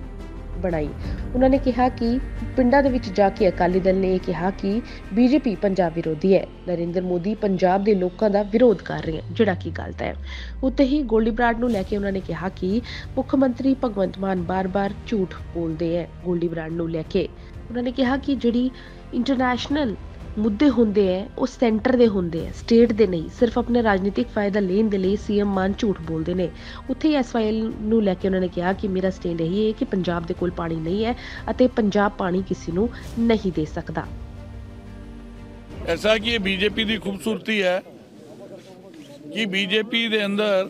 ਬਣਾਈ। ਉਹਨਾਂ ਨੇ ਕਿਹਾ ਕਿ ਪਿੰਡਾਂ ਦੇ ਵਿੱਚ ਜਾ ਕੇ ਅਕਾਲੀ ਦਲ ਨੇ ਇਹ ਕਿਹਾ ਕਿ ਬੀਜੇਪੀ ਪੰਜਾਬ ਵਿਰੋਧੀ ਹੈ। ਨਰਿੰਦਰ ਮੋਦੀ ਪੰਜਾਬ ਦੇ ਲੋਕਾਂ ਦਾ ਵਿਰੋਧ ਕਰ ਰਹੇ ਹਨ, ਜਿਹੜਾ ਕਿ ਗਲਤ ਹੈ। ਉੱਤੇ ਹੀ ਗੋਲਡੀ ਬਰਾਡ ਨੂੰ ਲੈ ਕੇ ਉਹਨਾਂ ਨੇ ਕਿਹਾ ਕਿ ਮੁੱਖ ਮੰਤਰੀ ਭਗਵੰਤ ਮਾਨ ਬਾਰ-ਬਾਰ ਝੂਠ ਬੋਲਦੇ ਹੈ ਗੋਲਡੀ ਬਰਾਡ ਨੂੰ ਲੈ ਕੇ। ਉਹਨਾਂ ਨੇ ਕਿਹਾ ਕਿ ਜਿਹੜੀ ਇੰਟਰਨੈਸ਼ਨਲ ਮੁੱਦੇ ਹੁੰਦੇ ਹੈ ਉਹ ਸੈਂਟਰ ਦੇ ਹੁੰਦੇ ਹੈ ਸਟੇਟ ਦੇ ਨਹੀਂ। ਸਿਰਫ ਆਪਣੇ ਰਾਜਨੀਤਿਕ ਫਾਇਦਾ ਲੈਣ ਦੇ ਲਈ ਸੀਐਮ ਮਾਨ ਝੂਠ ਬੋਲਦੇ ਨੇ। ਉੱਥੇ ਐਸਵਾਈਐਲ ਨੂੰ ਲੈ ਕੇ ਉਹਨਾਂ ਨੇ ਕਿਹਾ ਕਿ ਮੇਰਾ ਸਟੈਂਡ ਇਹੀ ਹੈ ਕਿ ਪੰਜਾਬ ਦੇ ਕੋਲ ਪਾਣੀ ਨਹੀਂ ਹੈ ਅਤੇ ਪੰਜਾਬ ਪਾਣੀ ਕਿਸੇ ਨੂੰ ਨਹੀਂ ਦੇ ਸਕਦਾ। ਐਸਾ ਕਿ ਇਹ ਬੀਜੇਪੀ ਦੀ ਖੂਬਸੂਰਤੀ ਹੈ ਕਿ ਬੀਜੇਪੀ ਦੇ ਅੰਦਰ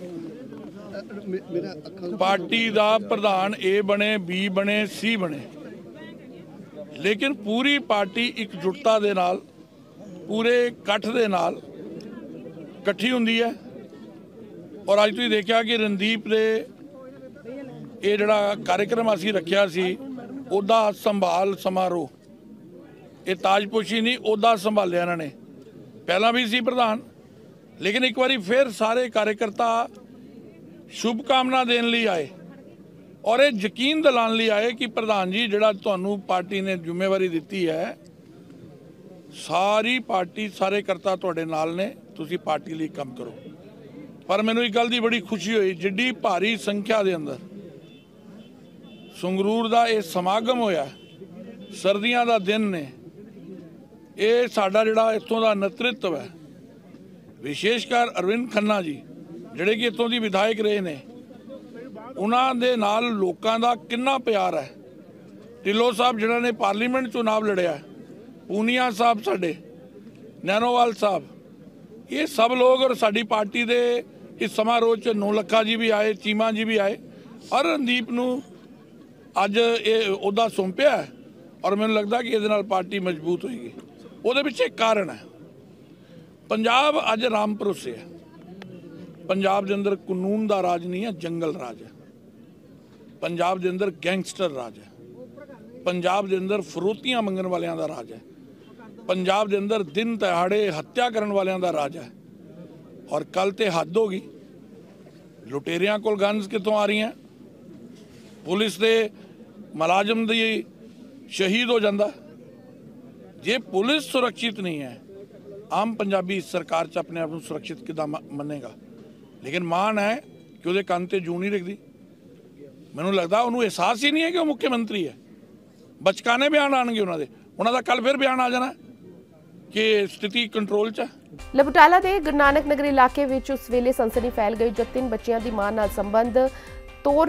ਪਾਰਟੀ ਦਾ ਪ੍ਰਧਾਨ ਏ ਬਣੇ ਬੀ ਬਣੇ ਸੀ ਬਣੇ। ਲੇਕਿਨ ਪੂਰੀ ਪਾਰਟੀ ਇਕਜੁੱਟਤਾ ਦੇ ਨਾਲ ਪੂਰੇ ਇਕੱਠ ਦੇ ਨਾਲ ਇਕੱਠੀ ਹੁੰਦੀ ਹੈ। ਔਰ ਅੱਜ ਤੁਸੀਂ ਦੇਖਿਆ ਕਿ ਰਣਦੀਪ ਦੇ ਇਹ ਜਿਹੜਾ ਕਾਰਜਕ੍ਰਮ ਅਸੀਂ ਰੱਖਿਆ ਸੀ, ਉਹਦਾ ਸੰਭਾਲ ਸਮਾਰੋਹ। ਇਹ ਤਾਜਪੋਸ਼ੀ ਨਹੀਂ, ਉਹਦਾ ਸੰਭਾਲਿਆ ਇਹਨਾਂ ਨੇ। ਪਹਿਲਾਂ ਵੀ ਸੀ ਪ੍ਰਧਾਨ, ਲੇਕਿਨ ਇੱਕ ਵਾਰੀ ਫਿਰ ਸਾਰੇ ਕਾਰਜਕਰਤਾ ਸ਼ੁਭ ਕਾਮਨਾ ਦੇਣ ਲਈ ਆਏ। ਔਰ ਇਹ ਯਕੀਨ ਦਿਲਾਉਣ ਲਈ ਆਏ ਕਿ ਪ੍ਰਧਾਨ ਜੀ, ਜਿਹੜਾ ਤੁਹਾਨੂੰ ਪਾਰਟੀ ਨੇ ਜ਼ਿੰਮੇਵਾਰੀ ਦਿੱਤੀ ਹੈ ਸਾਰੀ ਪਾਰਟੀ ਸਾਰੇ ਕਰਤਾ ਤੁਹਾਡੇ ਨਾਲ ਨੇ, ਤੁਸੀਂ ਪਾਰਟੀ ਲਈ ਕੰਮ ਕਰੋ। ਪਰ ਮੈਨੂੰ ਇੱਕ ਗੱਲ ਦੀ ਬੜੀ ਖੁਸ਼ੀ ਹੋਈ, ਜਿੱਡੀ ਭਾਰੀ ਸੰਖਿਆ ਦੇ ਅੰਦਰ ਸੰਗਰੂਰ ਦਾ ਇਹ ਸਮਾਗਮ ਹੋਇਆ, ਸਰਦੀਆਂ ਦਾ ਦਿਨ ਨੇ। ਇਹ ਸਾਡਾ ਜਿਹੜਾ ਇੱਥੋਂ ਦਾ ਨੇਤਰਤਵ ਹੈ, ਵਿਸ਼ੇਸ਼ ਕਰ ਅਰਵਿੰਦ ਖੰਨਾ ਜੀ, ਜਿਹੜੇ ਕਿ ਇੱਥੋਂ ਦੀ ਵਿਧਾਇਕ ਰਹੇ ਨੇ, ਉਹਨਾਂ ਦੇ ਨਾਲ ਲੋਕਾਂ ਦਾ ਕਿੰਨਾ ਪਿਆਰ ਹੈ। ਢਿੱਲੋਂ ਸਾਹਿਬ ਜਿਹੜਾ ਨੇ ਪਾਰਲੀਮੈਂਟ ਚੁਣਾਵ ਲੜਿਆ ਪੂਨੀਆ ਸਾਹਿਬ ਸਾਡੇ, ਨੈਨੋਵਾਲ ਸਾਹਿਬ। ਇਹ ਸਭ ਲੋਕ ਔਰ ਸਾਡੀ ਪਾਰਟੀ ਦੇ ਇਸ ਸਮਾਰੋਹ ਚ ਨੌਲੱਖਾ ਜੀ ਵੀ ਆਏ, ਚੀਮਾ ਜੀ ਵੀ ਆਏ। ਔਰ ਰਣਦੀਪ ਨੂੰ ਅੱਜ ਇਹ ਉਹਦਾ ਸੌਂਪਿਆ ਹੈ ਔਰ ਮੈਨੂੰ ਲੱਗਦਾ ਕਿ ਇਹਦੇ ਨਾਲ ਪਾਰਟੀ ਮਜ਼ਬੂਤ ਹੋਏਗੀ। ਉਹਦੇ ਪਿੱਛੇ ਇੱਕ ਕਾਰਨ ਹੈ। ਪੰਜਾਬ ਅੱਜ ਰਾਮ ਭਰੋਸੇ ਹੈ। ਪੰਜਾਬ ਦੇ ਅੰਦਰ ਕਾਨੂੰਨ ਦਾ ਰਾਜ ਨਹੀਂ ਹੈ, ਜੰਗਲ ਰਾਜ ਹੈ। ਪੰਜਾਬ ਦੇ ਅੰਦਰ ਗੈਂਗਸਟਰ ਰਾਜ ਹੈ। ਪੰਜਾਬ ਦੇ ਅੰਦਰ ਫਰੋਤੀਆਂ ਮੰਗਣ ਵਾਲਿਆਂ ਦਾ ਰਾਜ ਹੈ। ਪੰਜਾਬ ਦੇ ਅੰਦਰ ਦਿਨ ਦਿਹਾੜੇ ਹੱਤਿਆ ਕਰਨ ਵਾਲਿਆਂ ਦਾ ਰਾਜ ਹੈ। ਔਰ ਕੱਲ ਤੇ ਹੱਦ ਹੋ ਗਈ। ਲੁਟੇਰਿਆਂ ਕੋਲ ਗਨਸ ਕਿੱਥੋਂ ਆ ਰਹੀਆਂ? ਪੁਲਿਸ ਦੇ ਮੁਲਾਜ਼ਮ ਦੀ ਸ਼ਹੀਦ ਹੋ ਜਾਂਦਾ। ਜੇ ਪੁਲਿਸ ਸੁਰੱਖਿਅਤ ਨਹੀਂ ਹੈ, ਆਮ ਪੰਜਾਬੀ ਇਸ ਸਰਕਾਰ 'ਚ ਆਪਣੇ ਆਪ ਨੂੰ ਸੁਰੱਖਿਅਤ ਕਿੱਦਾਂ ਮੰਨੇਗਾ? ਲੇਕਿਨ ਮਾਨ ਹੈ ਕਿ ਉਹਦੇ ਕੰਨ ਤੇ ਜੂੰ ਨਹੀਂ ਰੱਖਦੀ ਮੈਨੂੰ ਲੱਗਦਾ ਉਹਨੂੰ ਅਹਿਸਾਸ ਹੀ ਨਹੀਂ ਹੈ ਕਿ ਉਹ ਮੁੱਖ ਮੰਤਰੀ ਹੈ। ਬਚਕਾਨੇ ਬਿਆਨ ਆਣਗੇ ਉਹਨਾਂ ਦੇ। ਉਹਨਾਂ ਦਾ ਕੱਲ ਫਿਰ ਬਿਆਨ ਆ ਜਾਣਾ। ਕਿ ਸਥਿਤੀ ਕੰਟਰੋਲ 'ਚ ਹੈ ਦੇ ਗੁਰੂ ਨਗਰ ਇਲਾਕੇ ਵਿੱਚ ਉਸ ਵੇਲੇ ਸਨਸਨੀ ਫੈਲ ਗਈ, ਜਦ ਤਿੰਨ ਬੱਚਿਆਂ ਦੀ ਮਾਂ ਨਾਲ ਸੰਬੰਧ ਤੋੜ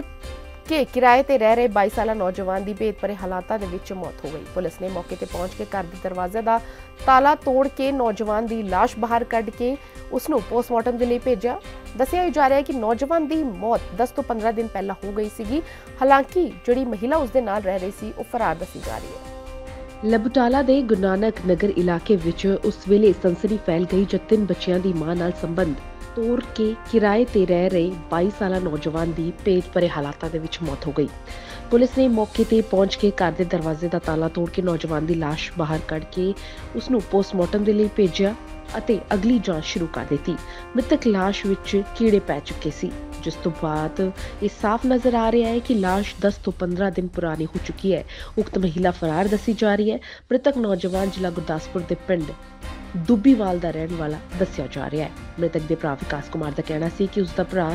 ਕੇ ਕਿਰਾਏ ਤੇ ਰਹਿ ਰਹੇ 22 ਸਾਲਾ ਨੌਜਵਾਨ ਦੀ ਭੇਤ ਹਾਲਾਤਾਂ ਦੇ ਵਿੱਚ ਮੌਤ ਹੋ ਗਈ। ਪੁਲਿਸ ਨੇ ਮੌਕੇ ਤੇ ਪਹੁੰਚ ਕੇ ਘਰ ਦੇ ਦਰਵਾਜ਼ੇ ਦਾ ਤਾਲਾ ਤੋੜ ਕੇ ਨੌਜਵਾਨ ਦੀ ਲਾਸ਼ ਬਾਹਰ ਕੱਢ ਕੇ ਉਸ ਨੂੰ ਪੋਸਟਮਾਰਟਮ ਦੇ ਲਈ ਭੇਜਿਆ। ਦੱਸਿਆ ਜਾ ਰਿਹਾ ਹੈ ਕਿ ਨੌਜਵਾਨ ਦੀ ਮੌਤ 10 ਤੋਂ 15 ਦਿਨ ਪਹਿਲਾਂ ਹੋ ਗਈ ਸੀਗੀ। ਹਾਲਾਂਕਿ ਜਿਹੜੀ ਮਹਿਲਾ ਉਸ ਦੇ ਨਾਲ ਰਹਿ ਰਹੀ ਸੀ, ਉਹ ਫਰਾਰ ਦੱਸੀ ਜਾ ਰਹੀ ਹੈ। ਲਬਟਾਲਾ ਦੇ ਗੁਰੂ ਨਾਨਕ ਨਗਰ ਇਲਾਕੇ ਵਿੱਚ ਉਸ ਵੇਲੇ ਸਨਸਨੀ ਫੈਲ ਗਈ ਜਦ ਤਿੰਨ ਬੱਚਿਆਂ ਦੀ ਮਾਂ ਨਾਲ ਸੰਬੰਧ ਤੋੜ ਕੇ ਕਿਰਾਏ ਤੇ ਰਹਿ ਰਹੇ 22 ਸਾਲਾ ਨੌਜਵਾਨ ਦੀ ਭੇਤ ਭਰੇ ਹਾਲਾਤਾਂ ਦੇ ਵਿੱਚ ਮੌਤ ਹੋ ਗਈ। ਪੁਲਿਸ ਨੇ ਮੌਕੇ ਤੇ ਪਹੁੰਚ ਕੇ ਘਰ ਦੇ ਦਰਵਾਜ਼ੇ ਦਾ ਤਾਲਾ ਤੋੜ ਕੇ ਨੌਜਵਾਨ ਦੀ ਲਾਸ਼ ਬਾਹਰ ਕੱਢ ਕੇ ਉਸ ਨੂੰ ਪੋਸਟਮਾਰਟਮ ਦੇ ਲਈ ਭੇਜਿਆ ਅਤੇ ਅਗਲੀ ਜਾਂਚ ਸ਼ੁਰੂ ਕਰ ਦਿੱਤੀ। ਮ੍ਰਿਤਕ ਲਾਸ਼ ਵਿੱਚ ਕੀੜੇ ਪੈ ਚੁੱਕੇ ਸੀ। ਜਿਸ ਤੋਂ ਬਾਅਦ ਇਹ ਸਾਫ਼ ਨਜ਼ਰ ਆ ਰਿਹਾ ਹੈ ਕਿ ਲਾਸ਼ 10 ਤੋਂ 15 ਦਿਨ ਪੁਰਾਣੀ ਹੋ ਚੁੱਕੀ ਹੈ। ਉਕਤ ਮਹਿਲਾ ਫਰਾਰ ਦੱਸੀ ਜਾ ਰਹੀ ਹੈ। ਮ੍ਰਿਤਕ ਨੌਜਵਾਨ ਜ਼ਿਲ੍ਹਾ ਗੁਰਦਾਸਪੁਰ ਦੇ ਪਿੰਡ ਦੁੱਬੀਵਾਲ ਦਾ ਰਹਿਣ ਵਾਲਾ ਦੱਸਿਆ ਜਾ ਰਿਹਾ ਹੈ। ਮ੍ਰਿਤਕ ਦੇ ਭਰਾ ਵਿਕਾਸ ਕੁਮਾਰ ਦਾ ਕਹਿਣਾ ਸੀ ਕਿ ਉਸ ਦਾ ਭਰਾ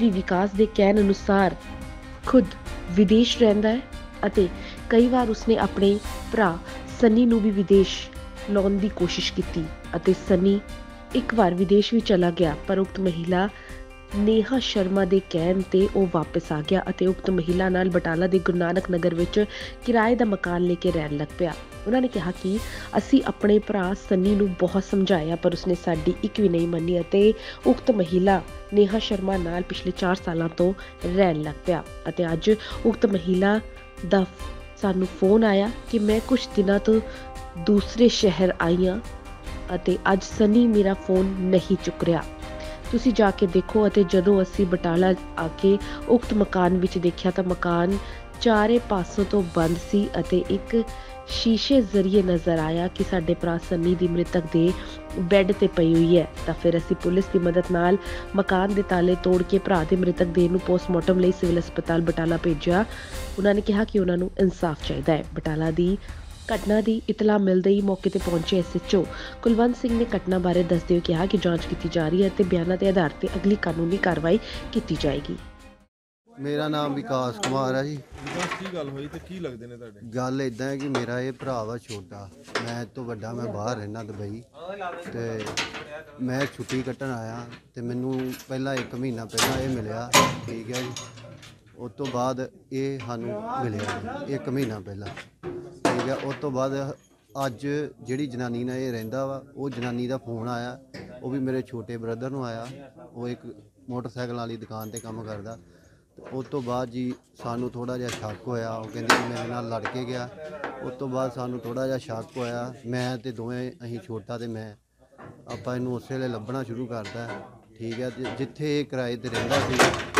ਵੀ ਵਿਕਾਸ ਦੇ ਕਹਿਣ ਅਨੁਸਾਰ ਖੁਦ ਵਿਦੇਸ਼ ਰਹਿੰਦਾ ਹੈ ਅਤੇ ਕਈ ਵਾਰ ਉਸਨੇ ਆਪਣੇ ਭਰਾ ਸਨੀ ਨੂੰ ਵੀ ਵਿਦੇਸ਼ ਲਾਉਣ ਦੀ ਕੋਸ਼ਿਸ਼ ਕੀਤੀ ਅਤੇ ਸਨੀ ਇੱਕ ਵਾਰ ਵਿਦੇਸ਼ ਵੀ ਚਲਾ ਗਿਆ, ਪਰ ਉਕਤ ਮਹਿਲਾ ਨੇਹਾ ਸ਼ਰਮਾ ਦੇ ਕਹਿਣ ਤੇ ਉਹ ਵਾਪਸ ਆ ਗਿਆ ਅਤੇ ਉਕਤ ਮਹਿਲਾ ਨਾਲ ਬਟਾਲਾ ਦੇ ਗੁਰੂ ਨਾਨਕ ਨਗਰ ਵਿੱਚ ਕਿਰਾਏ ਦਾ ਮਕਾਨ ਲੈ ਕੇ ਰਹਿਣ ਲੱਗ ਪਿਆ। ਉਹਨਾਂ ਨੇ ਕਿਹਾ ਕਿ ਅਸੀਂ ਆਪਣੇ ਭਰਾ ਸੰਨੀ ਨੂੰ ਬਹੁਤ ਸਮਝਾਇਆ, ਪਰ ਉਸਨੇ ਸਾਡੀ ਇੱਕ ਵੀ ਨਹੀਂ ਮੰਨੀ ਅਤੇ ਉਕਤ ਮਹਿਲਾ ਨੇਹਾ ਸ਼ਰਮਾ ਨਾਲ ਪਿਛਲੇ 4 ਸਾਲਾਂ ਤੋਂ ਰਹਿਣ ਲੱਗ ਪਿਆ ਅਤੇ ਅੱਜ ਉਕਤ ਮਹਿਲਾ ਦਾ ਸਾਨੂੰ ਫੋਨ ਆਇਆ ਕਿ ਮੈਂ ਕੁਝ ਦਿਨਾਂ ਤੋਂ ਦੂਸਰੇ ਸ਼ਹਿਰ ਆਈ ਹਾਂ ਅਤੇ ਅੱਜ ਸਨੀ ਮੇਰਾ ਫੋਨ ਨਹੀਂ ਚੁੱਕ ਰਿਹਾ। ਤੁਸੀਂ ਜਾ ਕੇ ਦੇਖੋ ਅਤੇ ਜਦੋਂ ਅਸੀਂ ਬਟਾਲਾ ਆ ਕੇ ਉਕਤ ਮਕਾਨ ਵਿੱਚ ਦੇਖਿਆ ਤਾਂ ਮਕਾਨ ਚਾਰੇ ਪਾਸੋਂ ਤੋਂ ਬੰਦ ਸੀ ਅਤੇ ਇੱਕ ਸ਼ੀਸ਼ੇ ਜ਼ਰੀਏ ਨਜ਼ਰ ਆਇਆ ਕਿ ਸਾਡੇ ਭਰਾ ਸੰਨੀ ਦੀ ਮ੍ਰਿਤਕ ਦੇ ਬੈੱਡ ਤੇ ਪਈ ਹੋਈ ਹੈ। ਤਾਂ ਫਿਰ ਅਸੀਂ ਪੁਲਿਸ ਦੀ ਮਦਦ ਨਾਲ ਮਕਾਨ ਦੇ ਤਾਲੇ ਤੋੜ ਕੇ ਭਰਾ ਦੇ ਮ੍ਰਿਤਕ ਦੇਹ ਨੂੰ ਪੋਸਟਮਾਰਟਮ ਲਈ ਸਿਵਲ ਹਸਪਤਾਲ ਬਟਾਲਾ ਭੇਜਿਆ। ਉਹਨਾਂ ਨੇ ਕਿਹਾ ਕਿ ਉਹਨਾਂ ਨੂੰ ਇਨਸਾਫ ਚਾਹੀਦਾ ਹੈ। ਬਟਾਲਾ ਦੀ ਘਟਨਾ ਦੀ ਇਤਲਾ ਮਿਲਦੇ ਹੀ ਮੌਕੇ ਤੇ ਪਹੁੰਚੇ ਐਸਐਚਓ ਕੁਲਵੰਤ ਸਿੰਘ ਨੇ ਘਟਨਾ ਬਾਰੇ ਦੱਸਦੇ ਹੋਏ ਕਿਹਾ ਕਿ ਜਾਂਚ ਕੀਤੀ ਜਾ ਰਹੀ ਹੈ ਤੇ ਬਿਆਨਾਂ ਦੇ ਆਧਾਰ ਤੇ ਅਗਲੀ ਕਾਨੂੰਨੀ ਕਾਰਵਾਈ ਕੀਤੀ ਜਾਏਗੀ। ਮੇਰਾ ਨਾਮ ਵਿਕਾਸ ਕੁਮਾਰ ਹੈ ਜੀ। ਵਿਕਾਸ ਕੀ ਗੱਲ ਹੋਈ ਤੇ ਕੀ ਲੱਗਦੇ ਨੇ ਤੁਹਾਡੇ? ਗੱਲ ਇਦਾਂ ਹੈ ਕਿ ਮੇਰਾ ਇਹ ਭਰਾ ਵਾ ਛੋਟਾ। ਮੈਂ ਇਹ ਤੋਂ ਵੱਡਾ ਮੈਂ ਬਾਹਰ ਰਹਿਣਾ ਦੁਬਈ। ਤੇ ਮੈਂ ਛੁੱਟੀ ਕੱਟਣ ਆਇਆ ਤੇ ਮੈਨੂੰ ਪਹਿਲਾਂ 1 ਮਹੀਨਾ ਪਹਿਲਾਂ ਇਹ ਮਿਲਿਆ। ਠੀਕ ਹੈ ਜੀ। ਉਸ ਤੋਂ ਬਾਅਦ ਇਹ ਸਾਨੂੰ ਮਿਲਿਆ, ਇੱਕ ਮਹੀਨਾ ਪਹਿਲਾਂ। ਠੀਕ ਹੈ ਉਸ ਤੋਂ ਬਾਅਦ ਅੱਜ ਜਿਹੜੀ ਜਨਾਨੀ ਨਾਲ ਇਹ ਰਹਿੰਦਾ ਵਾ, ਉਹ ਜਨਾਨੀ ਦਾ ਫੋਨ ਆਇਆ, ਉਹ ਵੀ ਮੇਰੇ ਛੋਟੇ ਬ੍ਰਦਰ ਨੂੰ ਆਇਆ, ਉਹ ਇੱਕ ਮੋਟਰਸਾਈਕਲ ਵਾਲੀ ਦੁਕਾਨ ਤੇ ਕੰਮ ਕਰਦਾ। ਤੇ ਉਸ ਤੋਂ ਬਾਅਦ ਜੀ ਸਾਨੂੰ ਥੋੜਾ ਜਿਹਾ ਸ਼ੱਕ ਹੋਇਆ, ਉਹ ਕਹਿੰਦੇ ਕਿ ਮੇਰੇ ਨਾਲ ਲੜ ਕੇ ਗਿਆ। ਉਸ ਤੋਂ ਬਾਅਦ ਸਾਨੂੰ ਥੋੜਾ ਜਿਹਾ ਸ਼ੱਕ ਹੋਇਆ, ਮੈਂ ਤੇ ਦੋਵੇਂ, ਅਸੀਂ ਛੋਟਾ ਤੇ ਮੈਂ, ਆਪਾਂ ਇਹਨੂੰ ਉਸੇ ਵੇਲੇ ਲੱਭਣਾ ਸ਼ੁਰੂ ਕਰਦਾ ਠੀਕ ਹੈ ਤੇ ਜਿੱਥੇ ਇਹ ਕਿਰਾਏ ਤੇ ਰਹਿੰਦਾ ਸੀ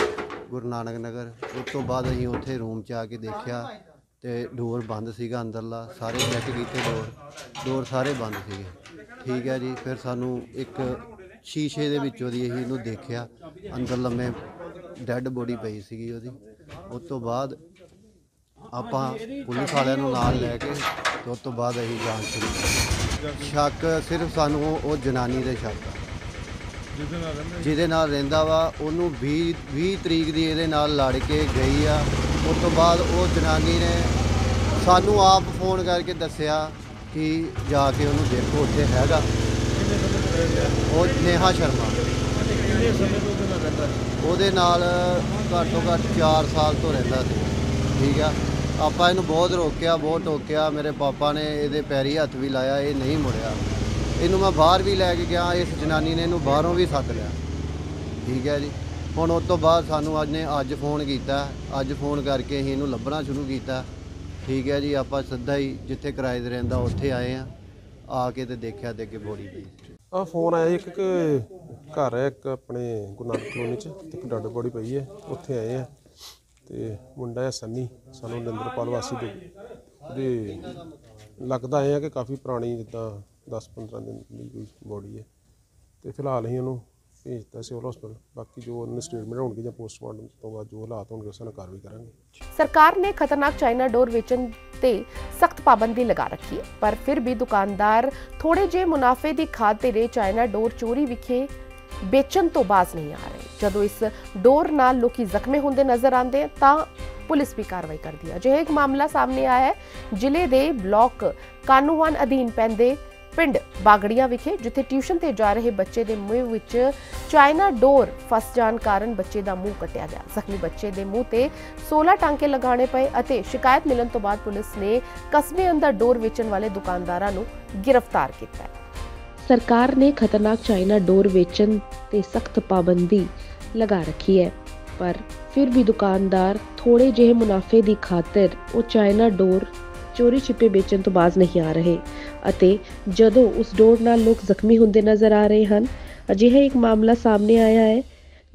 ਗੁਰੂ ਨਾਨਕ ਨਗਰ, ਉਸ ਤੋਂ ਬਾਅਦ ਅਸੀਂ ਉੱਥੇ ਰੂਮ 'ਚ ਆ ਕੇ ਦੇਖਿਆ ਤੇ ਡੋਰ ਬੰਦ ਸੀਗਾ ਅੰਦਰਲਾ, ਸਾਰੇ ਚੈੱਕ ਕੀਤੇ ਡੋਰ ਡੋਰ ਸਾਰੇ ਬੰਦ ਸੀਗੇ। ਠੀਕ ਹੈ ਜੀ, ਫਿਰ ਸਾਨੂੰ ਇੱਕ ਸ਼ੀਸ਼ੇ ਦੇ ਵਿੱਚੋਂ ਦੀ ਅਸੀਂ ਇਹਨੂੰ ਦੇਖਿਆ, ਅੰਦਰ ਲੰਮੇ ਡੈੱਡ ਬੋਡੀ ਪਈ ਸੀਗੀ ਉਹਦੀ। ਉਸ ਤੋਂ ਬਾਅਦ ਆਪਾਂ ਪੁਲਿਸ ਵਾਲਿਆਂ ਨੂੰ ਨਾਲ ਲੈ ਕੇ ਤੇ ਉਸ ਤੋਂ ਬਾਅਦ ਅਸੀਂ ਜਾਂਚ ਸ਼ੁਰੂ ਕੀਤੀ। ਸ਼ੱਕ ਸਿਰਫ ਸਾਨੂੰ ਉਹ- ਜਨਾਨੀ ਦੇ ਸ਼ੱਕ ਆ। ਜਿਹਦੇ ਨਾਲ ਰਹਿੰਦੇ ਜਿਹਦੇ ਨਾਲ ਰਹਿੰਦਾ ਵਾ ਉਹਨੂੰ 20 20 ਤਰੀਕ ਦੀ ਇਹਦੇ ਨਾਲ ਲੜ ਕੇ ਗਈ ਆ। ਉਸ ਤੋਂ ਬਾਅਦ ਉਹ ਜਨਾਨੀ ਨੇ ਸਾਨੂੰ ਆਪ ਫੋਨ ਕਰਕੇ ਦੱਸਿਆ ਕਿ ਜਾ ਕੇ ਉਹਨੂੰ ਦੇਖੋ ਉੱਥੇ ਹੈਗਾ। ਉਹ ਨੇਹਾ ਸ਼ਰਮਾ। ਉਹਦੇ ਨਾਲ ਘੱਟੋ ਘੱਟ 4 ਸਾਲ ਤੋਂ ਰਹਿੰਦਾ ਸੀ। ਠੀਕ ਆ? ਆਪਾਂ ਇਹਨੂੰ ਬਹੁਤ ਰੋਕਿਆ ਬਹੁਤ ਟੋਕਿਆ। ਮੇਰੇ ਪਾਪਾ ਨੇ ਇਹਦੇ ਪੈਰੀ ਹੱਥ ਵੀ ਲਾਇਆ ਇਹ ਨਹੀਂ ਮੁੜਿਆ। ਇਹਨੂੰ ਮੈਂ ਬਾਹਰ ਵੀ ਲੈ ਕੇ ਗਿਆ, ਇਸ ਜਨਾਨੀ ਨੇ ਇਹਨੂੰ ਬਾਹਰੋਂ ਵੀ ਸੱਦ ਲਿਆ। ਠੀਕ ਹੈ ਜੀ। ਹੁਣ ਉਸ ਤੋਂ ਬਾਅਦ ਸਾਨੂੰ ਅੱਜ ਨੇ ਅੱਜ ਫੋਨ ਕੀਤਾ। ਅੱਜ ਫੋਨ ਕਰਕੇ ਅਸੀਂ ਇਹਨੂੰ ਲੱਭਣਾ ਸ਼ੁਰੂ ਕੀਤਾ। ਠੀਕ ਹੈ ਜੀ, ਆਪਾਂ ਸਿੱਧਾ ਹੀ ਜਿੱਥੇ ਕਿਰਾਏ ਤੇ ਰਹਿੰਦਾ ਉੱਥੇ ਆਏ ਆ ਆ ਕੇ ਤੇ ਦੇਖਿਆ ਤੇ ਅੱਗੇ ਬੋਡੀ ਪਈ। ਆ ਫੋਨ ਆਇਆ ਇੱਕ ਕਿ ਘਰ ਹੈ, ਇੱਕ ਆਪਣੇ ਗੁਰੂ ਨਾਨਕ ਕਲੋਨੀ ਚ ਤੇ ਇੱਕ ਡੱਡ ਬੋੜੀ ਪਈ ਹੈ, ਉੱਥੇ ਆਏ ਆ ਤੇ ਮੁੰਡਾ ਹੈ ਸੰਨੀ, ਸਾਨੂੰ ਨਿੰਦਰਪਾਲ ਵਾਸੀ ਦੇ। ਦੇ ਲੱਗਦਾ ਹੈ ਕਿ ਕਾਫੀ ਪੁਰਾਣੀ ਜਿੱਦਾਂ 10-15 ਦਿਨ ਦੀ ਕੋਈ ਬੋਡੀ ਹੈ ਤੇ ਫਿਲਹਾਲ ਅਸੀਂ ਉਹਨੂੰ ਭੇਜਤਾ ਸਿਵਲ ਹਸਪਤਾਲ ਬਾਕੀ ਜੋ ਉਹਨਾਂ ਸਟੇਟਮੈਂਟ ਹੋਣਗੇ ਜਾਂ ਪੋਸਟਮਾਰਟਮ ਤੋਂ ਬਾਅਦ ਜੋ ਹਾਲਾਤ ਹੋਣਗੇ, ਉਸ ਨਾਲ ਕਾਰਵਾਈ ਕਰਾਂਗੇ। ਸਰਕਾਰ ਨੇ ਖਤਰਨਾਕ ਚਾਈਨਾ ਡੋਰ ਵੇਚਣ ਤੇ ਸਖਤ ਪਾਬੰਦੀ ਲਗਾ ਰੱਖੀ ਹੈ, ਪਰ ਫਿਰ ਵੀ ਦੁਕਾਨਦਾਰ ਥੋੜੇ ਜਿਹੇ ਮੁਨਾਫੇ ਦੀ ਖਾਤਰ ਚਾਈਨਾ ਡੋਰ ਚੋਰੀ ਵਿਖੇ ਵੇਚਣ ਤੋਂ ਬਾਜ਼ ਨਹੀਂ ਆ ਰਹੇ। ਜਦੋਂ ਇਸ ਡੋਰ ਨਾਲ ਲੋਕੀ ਜ਼ਖਮੀ ਹੁੰਦੇ ਨਜ਼ਰ ਆਉਂਦੇ ਤਾਂ ਪੁਲਿਸ ਵੀ ਕਾਰਵਾਈ ਕਰਦੀ ਹੈ। ਅਜਿਹਾ ਇੱਕ ਮਾਮਲਾ ਸਾਹਮਣੇ ਆਇਆ ਹੈ। ਜ਼ਿਲ੍ਹੇ ਦੇ ਬਲਾਕ ਕਾਨੂੰਵਾਨ ਅਧੀਨ ਪੈਂਦੇ ਪਿੰਡ ਬਾਗੜੀਆਂ ਵਿਖੇ, ਜਿੱਥੇ ਟਿਊਸ਼ਨ ਤੇ ਜਾ ਰਹੇ ਬੱਚੇ ਦੇ ਮੂੰਹ ਵਿੱਚ ਚਾਈਨਾ ਡੋਰ ਫਸ ਜਾਣ ਕਾਰਨ ਬੱਚੇ ਦਾ ਮੂੰਹ ਕੱਟਿਆ ਗਿਆ। ਜ਼ਖਮੀ ਬੱਚੇ ਦੇ ਮੂੰਹ ਤੇ 16 ਟਾਂਕੇ ਲਗਾਉਣੇ ਪਏ ਅਤੇ ਸ਼ਿਕਾਇਤ ਮਿਲਣ ਤੋਂ ਬਾਅਦ ਪੁਲਿਸ ਨੇ ਕਸਬੇ ਅੰਦਰ ਡੋਰ ਵੇਚਣ ਵਾਲੇ ਦੁਕਾਨਦਾਰਾਂ ਨੂੰ ਗ੍ਰਿਫਤਾਰ ਕੀਤਾ ਹੈ। ਸਰਕਾਰ ਨੇ ਖਤਰਨਾਕ ਚਾਈਨਾ ਡੋਰ ਵੇਚਣ ਤੇ ਸਖਤ ਪਾਬੰਦੀ ਲਗਾ ਰੱਖੀ ਹੈ, ਪਰ ਫਿਰ ਵੀ ਦੁਕਾਨਦਾਰ ਥੋੜੇ ਜਿਹੇ ਮੁਨਾਫੇ ਦੀ ਖਾਤਰ ਉਹ ਚਾਈਨਾ ਡੋਰ ਚੋਰੀ ਛਿਪੇ ਵੇਚਣ ਤੋਂ ਬਾਜ਼ ਨਹੀਂ ਆ ਰਹੇ ਅਤੇ ਜਦੋਂ ਉਸ ਡੋਰ ਨਾਲ ਲੋਕ ਜ਼ਖਮੀ ਹੁੰਦੇ ਨਜ਼ਰ ਆ ਰਹੇ ਹਨ, ਅਜਿਹਾ ਇੱਕ ਮਾਮਲਾ ਸਾਹਮਣੇ ਆਇਆ ਹੈ,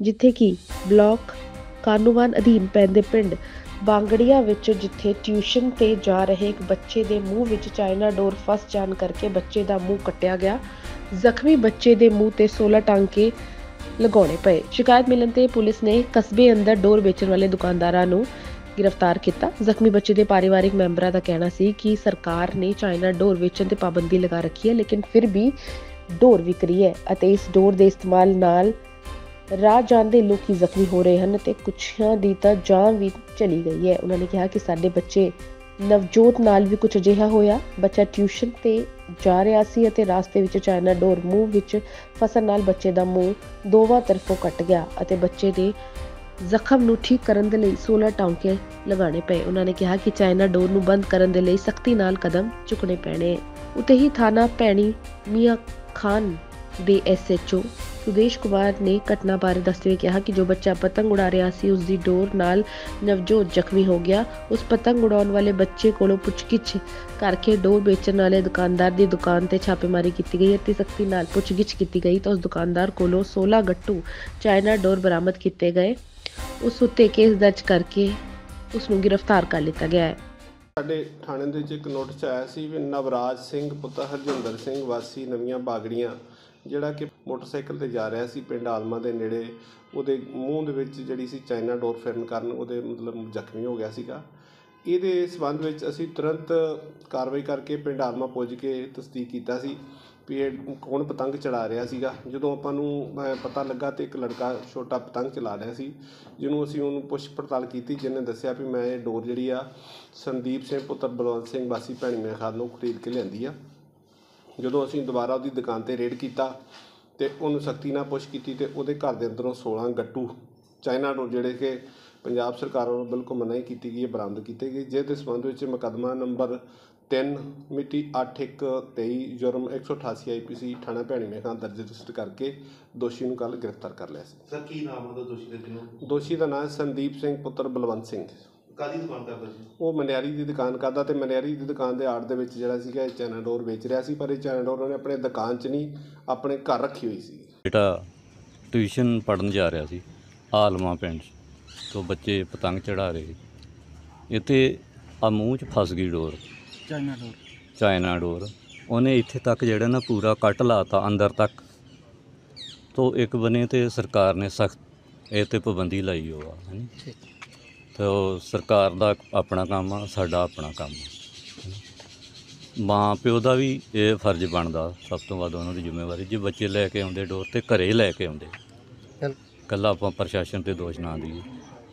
ਜਿੱਥੇ ਕਿ ਬਲਾਕ ਕਾਨੂੰਵਾਨ ਅਧੀਨ ਪੈਂਦੇ ਪਿੰਡ ਬਾਂਗੜੀਆਂ ਵਿੱਚ, ਜਿੱਥੇ ਟਿਊਸ਼ਨ ਤੇ ਜਾ ਰਹੇ ਇੱਕ ਬੱਚੇ ਦੇ ਮੂੰਹ ਵਿੱਚ ਚਾਈਨਾ ਡੋਰ ਫਸ ਜਾਣ ਕਰਕੇ ਬੱਚੇ ਦਾ ਮੂੰਹ ਕੱਟਿਆ ਗਿਆ। ਜ਼ਖਮੀ ਬੱਚੇ ਦੇ ਮੂੰਹ ਤੇ 16 ਟਾਂਕੇ ਲਗਾਉਣੇ ਪਏ। ਸ਼ਿਕਾਇਤ ਮਿਲਣ ਤੇ ਪੁਲਿਸ ਨੇ ਕਸਬੇ ਅੰਦਰ ਡੋਰ ਵੇਚਣ ਵਾਲੇ ਦੁਕਾਨਦਾਰਾਂ ਨੂੰ ਗ੍ਰਿਫਤਾਰ ਕੀਤਾ। ਜ਼ਖਮੀ ਬੱਚੇ ਦੇ ਪਰਿਵਾਰਕ ਮੈਂਬਰਾਂ ਦਾ ਕਹਿਣਾ ਸੀ ਕਿ ਸਰਕਾਰ ਨੇ ਚਾਈਨਾ ਡੋਰ ਵੇਚਣ ਤੇ ਪਾਬੰਦੀ ਲਗਾ ਰੱਖੀ ਹੈ, ਲੇਕਿਨ ਫਿਰ ਵੀ ਡੋਰ ਵਿਕ ਰਹੀ ਹੈ ਅਤੇ ਇਸ ਡੋਰ ਦੇ ਇਸਤੇਮਾਲ ਨਾਲ ਰਾਹ ਜਾਂਦੇ ਲੋਕੀ ਜ਼ਖਮੀ ਹੋ ਰਹੇ ਹਨ ਤੇ ਕੁਛਾਂ ਦੀ ਤਾਂ ਜਾਨ ਵੀ ਚਲੀ ਗਈ ਹੈ। ਉਹਨਾਂ ਨੇ ਕਿਹਾ ਕਿ ਸਾਡੇ ਬੱਚੇ ਨਵਜੋਤ ਨਾਲ ਵੀ ਕੁਝ ਅਜਿਹਾ ਹੋਇਆ। ਬੱਚਾ ਟਿਊਸ਼ਨ ਤੇ ਜਾ ਰਿਹਾ ਸੀ ਅਤੇ ਰਾਸਤੇ ਵਿੱਚ ਚਾਈਨਾ ਡੋਰ ਮੂੰਹ ਵਿੱਚ ਫਸਣ ਨਾਲ ਬੱਚੇ ਦਾ ਮੂੰਹ ਦੋਵਾਂ ਤਰਫੋਂ ਕੱਟ ਗਿਆ ਅਤੇ ਬੱਚੇ ਦੇ ਜ਼ਖਮ ਨੂੰ ਠੀਕ ਕਰਨ ਦੇ ਲਈ 16 ਟਾਂਕੇ ਲਗਾਉਣੇ ਪਏ। ਉਹਨਾਂ ਨੇ ਕਿਹਾ ਕਿ ਚਾਈਨਾ ਡੋਰ ਨੂੰ ਬੰਦ ਕਰਨ ਦੇ ਲਈ ਸਖਤੀ ਨਾਲ ਕਦਮ ਚੁੱਕਣੇ ਪੈਣੇ। ਉਤੇ ਹੀ ਥਾਣਾ ਪੈਣੀ ਮੀਆਂ ਖਾਨ ਦੇ ਐਸਐਚਓ ਸੁਦੇਸ਼ ਕੁਮਾਰ ਨੇ ਘਟਨਾ ਬਾਰੇ ਦੱਸਦੇ ਹੋਏ ਕਿਹਾ ਕਿ ਜੋ ਬੱਚਾ ਪਤੰਗ ਉਡਾ ਰਿਹਾ ਸੀ ਉਸ ਦੀ ਡੋਰ ਨਾਲ ਨਵਜੋਤ ਜ਼ਖਮੀ ਹੋ ਗਿਆ। ਉਸ ਪਤੰਗ ਉਡਾਉਣ ਵਾਲੇ ਬੱਚੇ ਕੋਲੋਂ ਪੁੱਛਗਿੱਛ ਕਰਕੇ ਡੋਰ ਵੇਚਣ ਵਾਲੇ ਦੁਕਾਨਦਾਰ ਦੀ ਦੁਕਾਨ ਤੇ ਛਾਪੇਮਾਰੀ ਕੀਤੀ ਗਈ ਅਤੇ ਸਖਤੀ ਨਾਲ ਪੁੱਛਗਿੱਛ ਕੀਤੀ ਗਈ ਤਾਂ ਉਸ ਦੁਕਾਨਦਾਰ ਕੋਲੋਂ 16 ਗੱਟੂ ਚਾਈਨਾ ਡੋਰ ਬਰਾਮਦ ਕੀਤੇ ਗਏ। ਉਸ ਉੱਤੇ ਕੇਸ ਦਰਜ ਕਰਕੇ ਉਸ ਨੂੰ ਗ੍ਰਿਫਤਾਰ ਕਰ ਲਿੱਤਾ ਗਿਆ ਹੈ। ਸਾਡੇ ਥਾਣੇ ਦੇ ਵਿੱਚ ਇੱਕ ਨੋਟਿਸ ਆਇਆ ਸੀ ਵੀ ਨਵਰਾਜ ਸਿੰਘ ਪੁੱਤਰ ਹਰਜਿੰਦਰ ਸਿੰਘ ਵਾਸੀ ਨਵੀਆਂ ਬਾਗੜੀਆਂ ਜਿਹੜਾ ਕਿ ਮੋਟਰਸਾਈਕਲ ਤੇ ਜਾ ਰਿਹਾ ਸੀ ਪਿੰਡ ਆਲਮਾ ਦੇ ਨੇੜੇ ਉਹਦੇ ਮੂੰਹ ਦੇ ਵਿੱਚ ਜਿਹੜੀ ਸੀ ਚਾਈਨਾ ਡੋਰ ਫਿਰਨ ਕਾਰਨ ਉਹਦੇ ਮਤਲਬ ਜ਼ਖਮੀ ਹੋ ਗਿਆ ਸੀਗਾ। ਇਹਦੇ ਸਬੰਧ ਵਿੱਚ ਅਸੀਂ ਤੁਰੰਤ ਕਾਰਵਾਈ ਕਰਕੇ ਪਿੰਡ ਆਲਮਾ ਪੁੱਜ ਕੇ ਤਸਦੀਕ ਕੀਤਾ ਸੀ ਵੀ ਇਹ ਕੌਣ ਪਤੰਗ ਚੜਾ ਰਿਹਾ ਸੀਗਾ। ਜਦੋਂ ਆਪਾਂ ਨੂੰ ਅਹ, ਪਤਾ ਲੱਗਾ ਤੇ ਇੱਕ ਲੜਕਾ ਛੋਟਾ ਪਤੰਗ ਚਲਾ ਰਿਹਾ ਸੀ ਜਿਹਨੂੰ ਅਸੀਂ ਉਹਨੂੰ ਪੁੱਛ ਪੜਤਾਲ ਕੀਤੀ ਜਿਹਨੇ ਦੱਸਿਆ ਵੀ ਮੈਂ ਇਹ ਡੋਰ ਜਿਹੜੀ ਆ ਸੰਦੀਪ ਸਿੰਘ ਪੁੱਤਰ ਬਲਵੰਤ ਸਿੰਘ ਵਾਸੀ ਭੈਣੀ ਮੈਂ ਖਾਲ ਨੂੰ ਖਰੀਦ ਕੇ ਲਿਆਂਦੀ ਆ। ਜਦੋਂ ਅਸੀਂ ਦੁਬਾਰਾ ਉਹਦੀ ਦੁਕਾਨ ਤੇ ਰੇਡ ਕੀਤਾ ਤੇ ਉਹਨੂੰ ਸਖਤੀ ਨਾਲ ਪੁੱਛ ਕੀਤੀ ਤੇ ਉਹਦੇ ਘਰ ਦੇ ਅੰਦਰੋਂ 16 ਗੱਟੂ ਚਾਈਨਾ ਡੋਰ ਜਿਹੜੇ ਕਿ ਪੰਜਾਬ ਸਰਕਾਰ ਵੱਲੋਂ ਬਿਲਕੁਲ ਮਨਾਹੀ ਕੀਤੀ ਗਈ ਹੈ ਬਰਾਮਦ ਕੀਤੇ ਗਏ। ਜਿਹਦੇ ਸੰਬੰਧ ਵਿੱਚ ਮੁਕੱਦਮਾ ਨੰਬਰ 3 ਮਿਤੀ 8123 ਜੁਰਮ 188 ਆਈਪੀਸੀ ਥਾਣਾ ਭੈਣੀ ਮੇਖਾਂ ਦਰਜ ਰਜਿਸਟਰ ਕਰਕੇ ਦੋਸ਼ੀ ਨੂੰ ਕੱਲ ਗ੍ਰਿਫਤਾਰ ਕਰ ਲਿਆ ਸੀ। ਸਰ ਕੀ ਨਾਮ ਉਹਦਾ ਦੋਸ਼ੀ ਦੇ ਦੋਸ਼ੀ ਦਾ ਨਾਮ ਸੰਦੀਪ ਸਿੰਘ ਪੁੱਤਰ ਬਲਵੰਤ ਸਿੰਘ। ਕਾਦੀ ਦੁਕਾਨ ਕਰਦਾ ਸੀ? ਉਹ ਮਨਿਆਰੀ ਦੀ ਦੁਕਾਨ ਕਰਦਾ ਤੇ ਮਨਿਆਰੀ ਦੀ ਦੁਕਾਨ ਦੇ ਆੜ ਦੇ ਵਿੱਚ ਜਿਹੜਾ ਸੀਗਾ ਇਹ ਚਾਈਨਾ ਡੋਰ ਵੇਚ ਰਿਹਾ ਸੀ ਪਰ ਇਹ ਚਾਈਨਾ ਡੋਰ ਉਹਨੇ ਆਪਣੇ ਦੁਕਾਨ 'ਚ ਨਹੀਂ ਆਪਣੇ ਘਰ ਰੱਖੀ ਹੋਈ ਸੀ। ਬੇਟਾ ਟਿਊਸ਼ਨ ਪੜਨ ਜਾ ਰਿਹਾ ਸੀ ਆਲਮਾ ਪਿੰਡ 'ਚ ਤੋਂ ਬੱਚੇ ਪਤੰਗ ਚੜਾ ਰਹੇ ਸੀ। ਇੱਥੇ ਆ ਮੂੰਹ 'ਚ ਫਸ ਗਈ ਡੋਰ। ਚਾਈਨਾ ਡੋਰ। ਚਾਈਨਾ ਡੋਰ। ਉਹਨੇ ਇੱਥੇ ਤੱਕ ਜਿਹੜਾ ਨਾ ਪੂਰਾ ਕੱਟ ਲਾਤਾ ਅੰਦਰ ਤੱਕ। ਤੋਂ ਇੱਕ ਬਨੇ ਤੇ ਸਰਕਾਰ ਨੇ ਸਖਤ ਇਹ ਤੇ ਪਾਬੰਦੀ ਲਾਈ ਹੋਆ ਹੈ ਤੇ ਉਹ ਸਰਕਾਰ ਦਾ ਆਪਣਾ ਕੰਮ ਆ ਸਾਡਾ ਆਪਣਾ ਕੰਮ ਆ। ਮਾਂ ਪਿਓ ਦਾ ਵੀ ਇਹ ਫਰਜ਼ ਬਣਦਾ ਸਭ ਤੋਂ ਵੱਧ ਉਹਨਾਂ ਦੀ ਜ਼ਿੰਮੇਵਾਰੀ ਜੇ ਬੱਚੇ ਲੈ ਕੇ ਆਉਂਦੇ ਡੋਰ ਤੇ ਘਰੇ ਲੈ ਕੇ ਆਉਂਦੇ। ਕੱਲਾ ਆਪਾਂ ਪ੍ਰਸ਼ਾਸਨ ਤੇ ਦੋਸ਼ ਨਾ ਦਈਏ।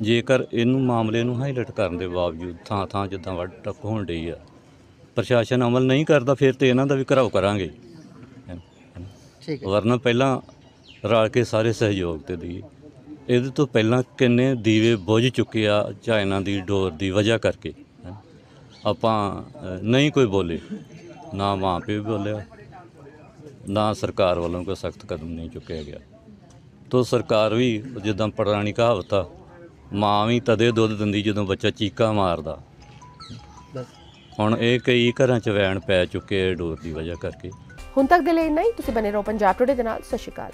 ਜੇਕਰ ਇਹਨੂੰ ਮਾਮਲੇ ਨੂੰ ਹਾਈਲਾਈਟ ਕਰਨ ਦੇ ਬਾਵਜੂਦ ਥਾਂ ਥਾਂ ਜਿੱਦਾਂ ਵੱਡ ਟੱਪ ਹੋਣ ਡਈ ਆ ਪ੍ਰਸ਼ਾਸਨ ਅਮਲ ਨਹੀਂ ਕਰਦਾ ਫਿਰ ਤੇ ਇਹਨਾਂ ਦਾ ਵੀ ਘਰਾਓ ਕਰਾਂਗੇ। ਠੀਕ ਹੈ। ਵਰਨਾ ਪਹਿਲਾਂ ਰਲ ਕੇ ਸਾਰੇ ਸਹਿਯੋਗ ਤੇ ਦੀ ਇਹਦੇ ਤੋਂ ਪਹਿਲਾਂ ਕਿੰਨੇ ਦੀਵੇ ਬੁਝ ਚੁੱਕੇ ਆ ਚਾਈਨਾ ਦੀ ਡੋਰ ਦੀ ਵਜ੍ਹਾ ਕਰਕੇ। ਆਪਾਂ ਨਹੀਂ ਕੋਈ ਬੋਲੇ। ਨਾ ਮਾਂ ਪਿਓ ਵੀ ਬੋਲਿਆ ਨਾ ਸਰਕਾਰ ਵੱਲੋਂ ਕੋਈ ਸਖਤ ਕਦਮ ਨਹੀਂ ਚੁੱਕਿਆ ਗਿਆ। ਤੋ ਸਰਕਾਰ ਵੀ ਜਿੱਦਾਂ ਪੁਰਾਣੀ ਕਹਾਵਤ ਆ ਮਾਂ ਵੀ ਤਦੇ ਦੁੱਧ ਦਿੰਦੀ ਜਦੋਂ ਬੱਚਾ ਚੀਕਾ ਮਾਰਦਾ। ਹੁਣ ਇਹ ਕਈ ਘਰਾਂ 'ਚ ਵੈਣ ਪੈ ਚੁੱਕੇ ਆ ਡੋਰ ਦੀ ਵਜ੍ਹਾ ਕਰਕੇ। ਹੁਣ ਤੱਕ ਦੇ ਲਈ ਇੰਨਾ ਹੀ। ਤੁਸੀਂ ਬਨੇ ਰਹੋ ਪੰਜਾਬ ਟੁਡੇ ਦੇ ਨਾਲ। ਸਤਿ ਸ਼੍ਰੀ ਅਕਾਲ।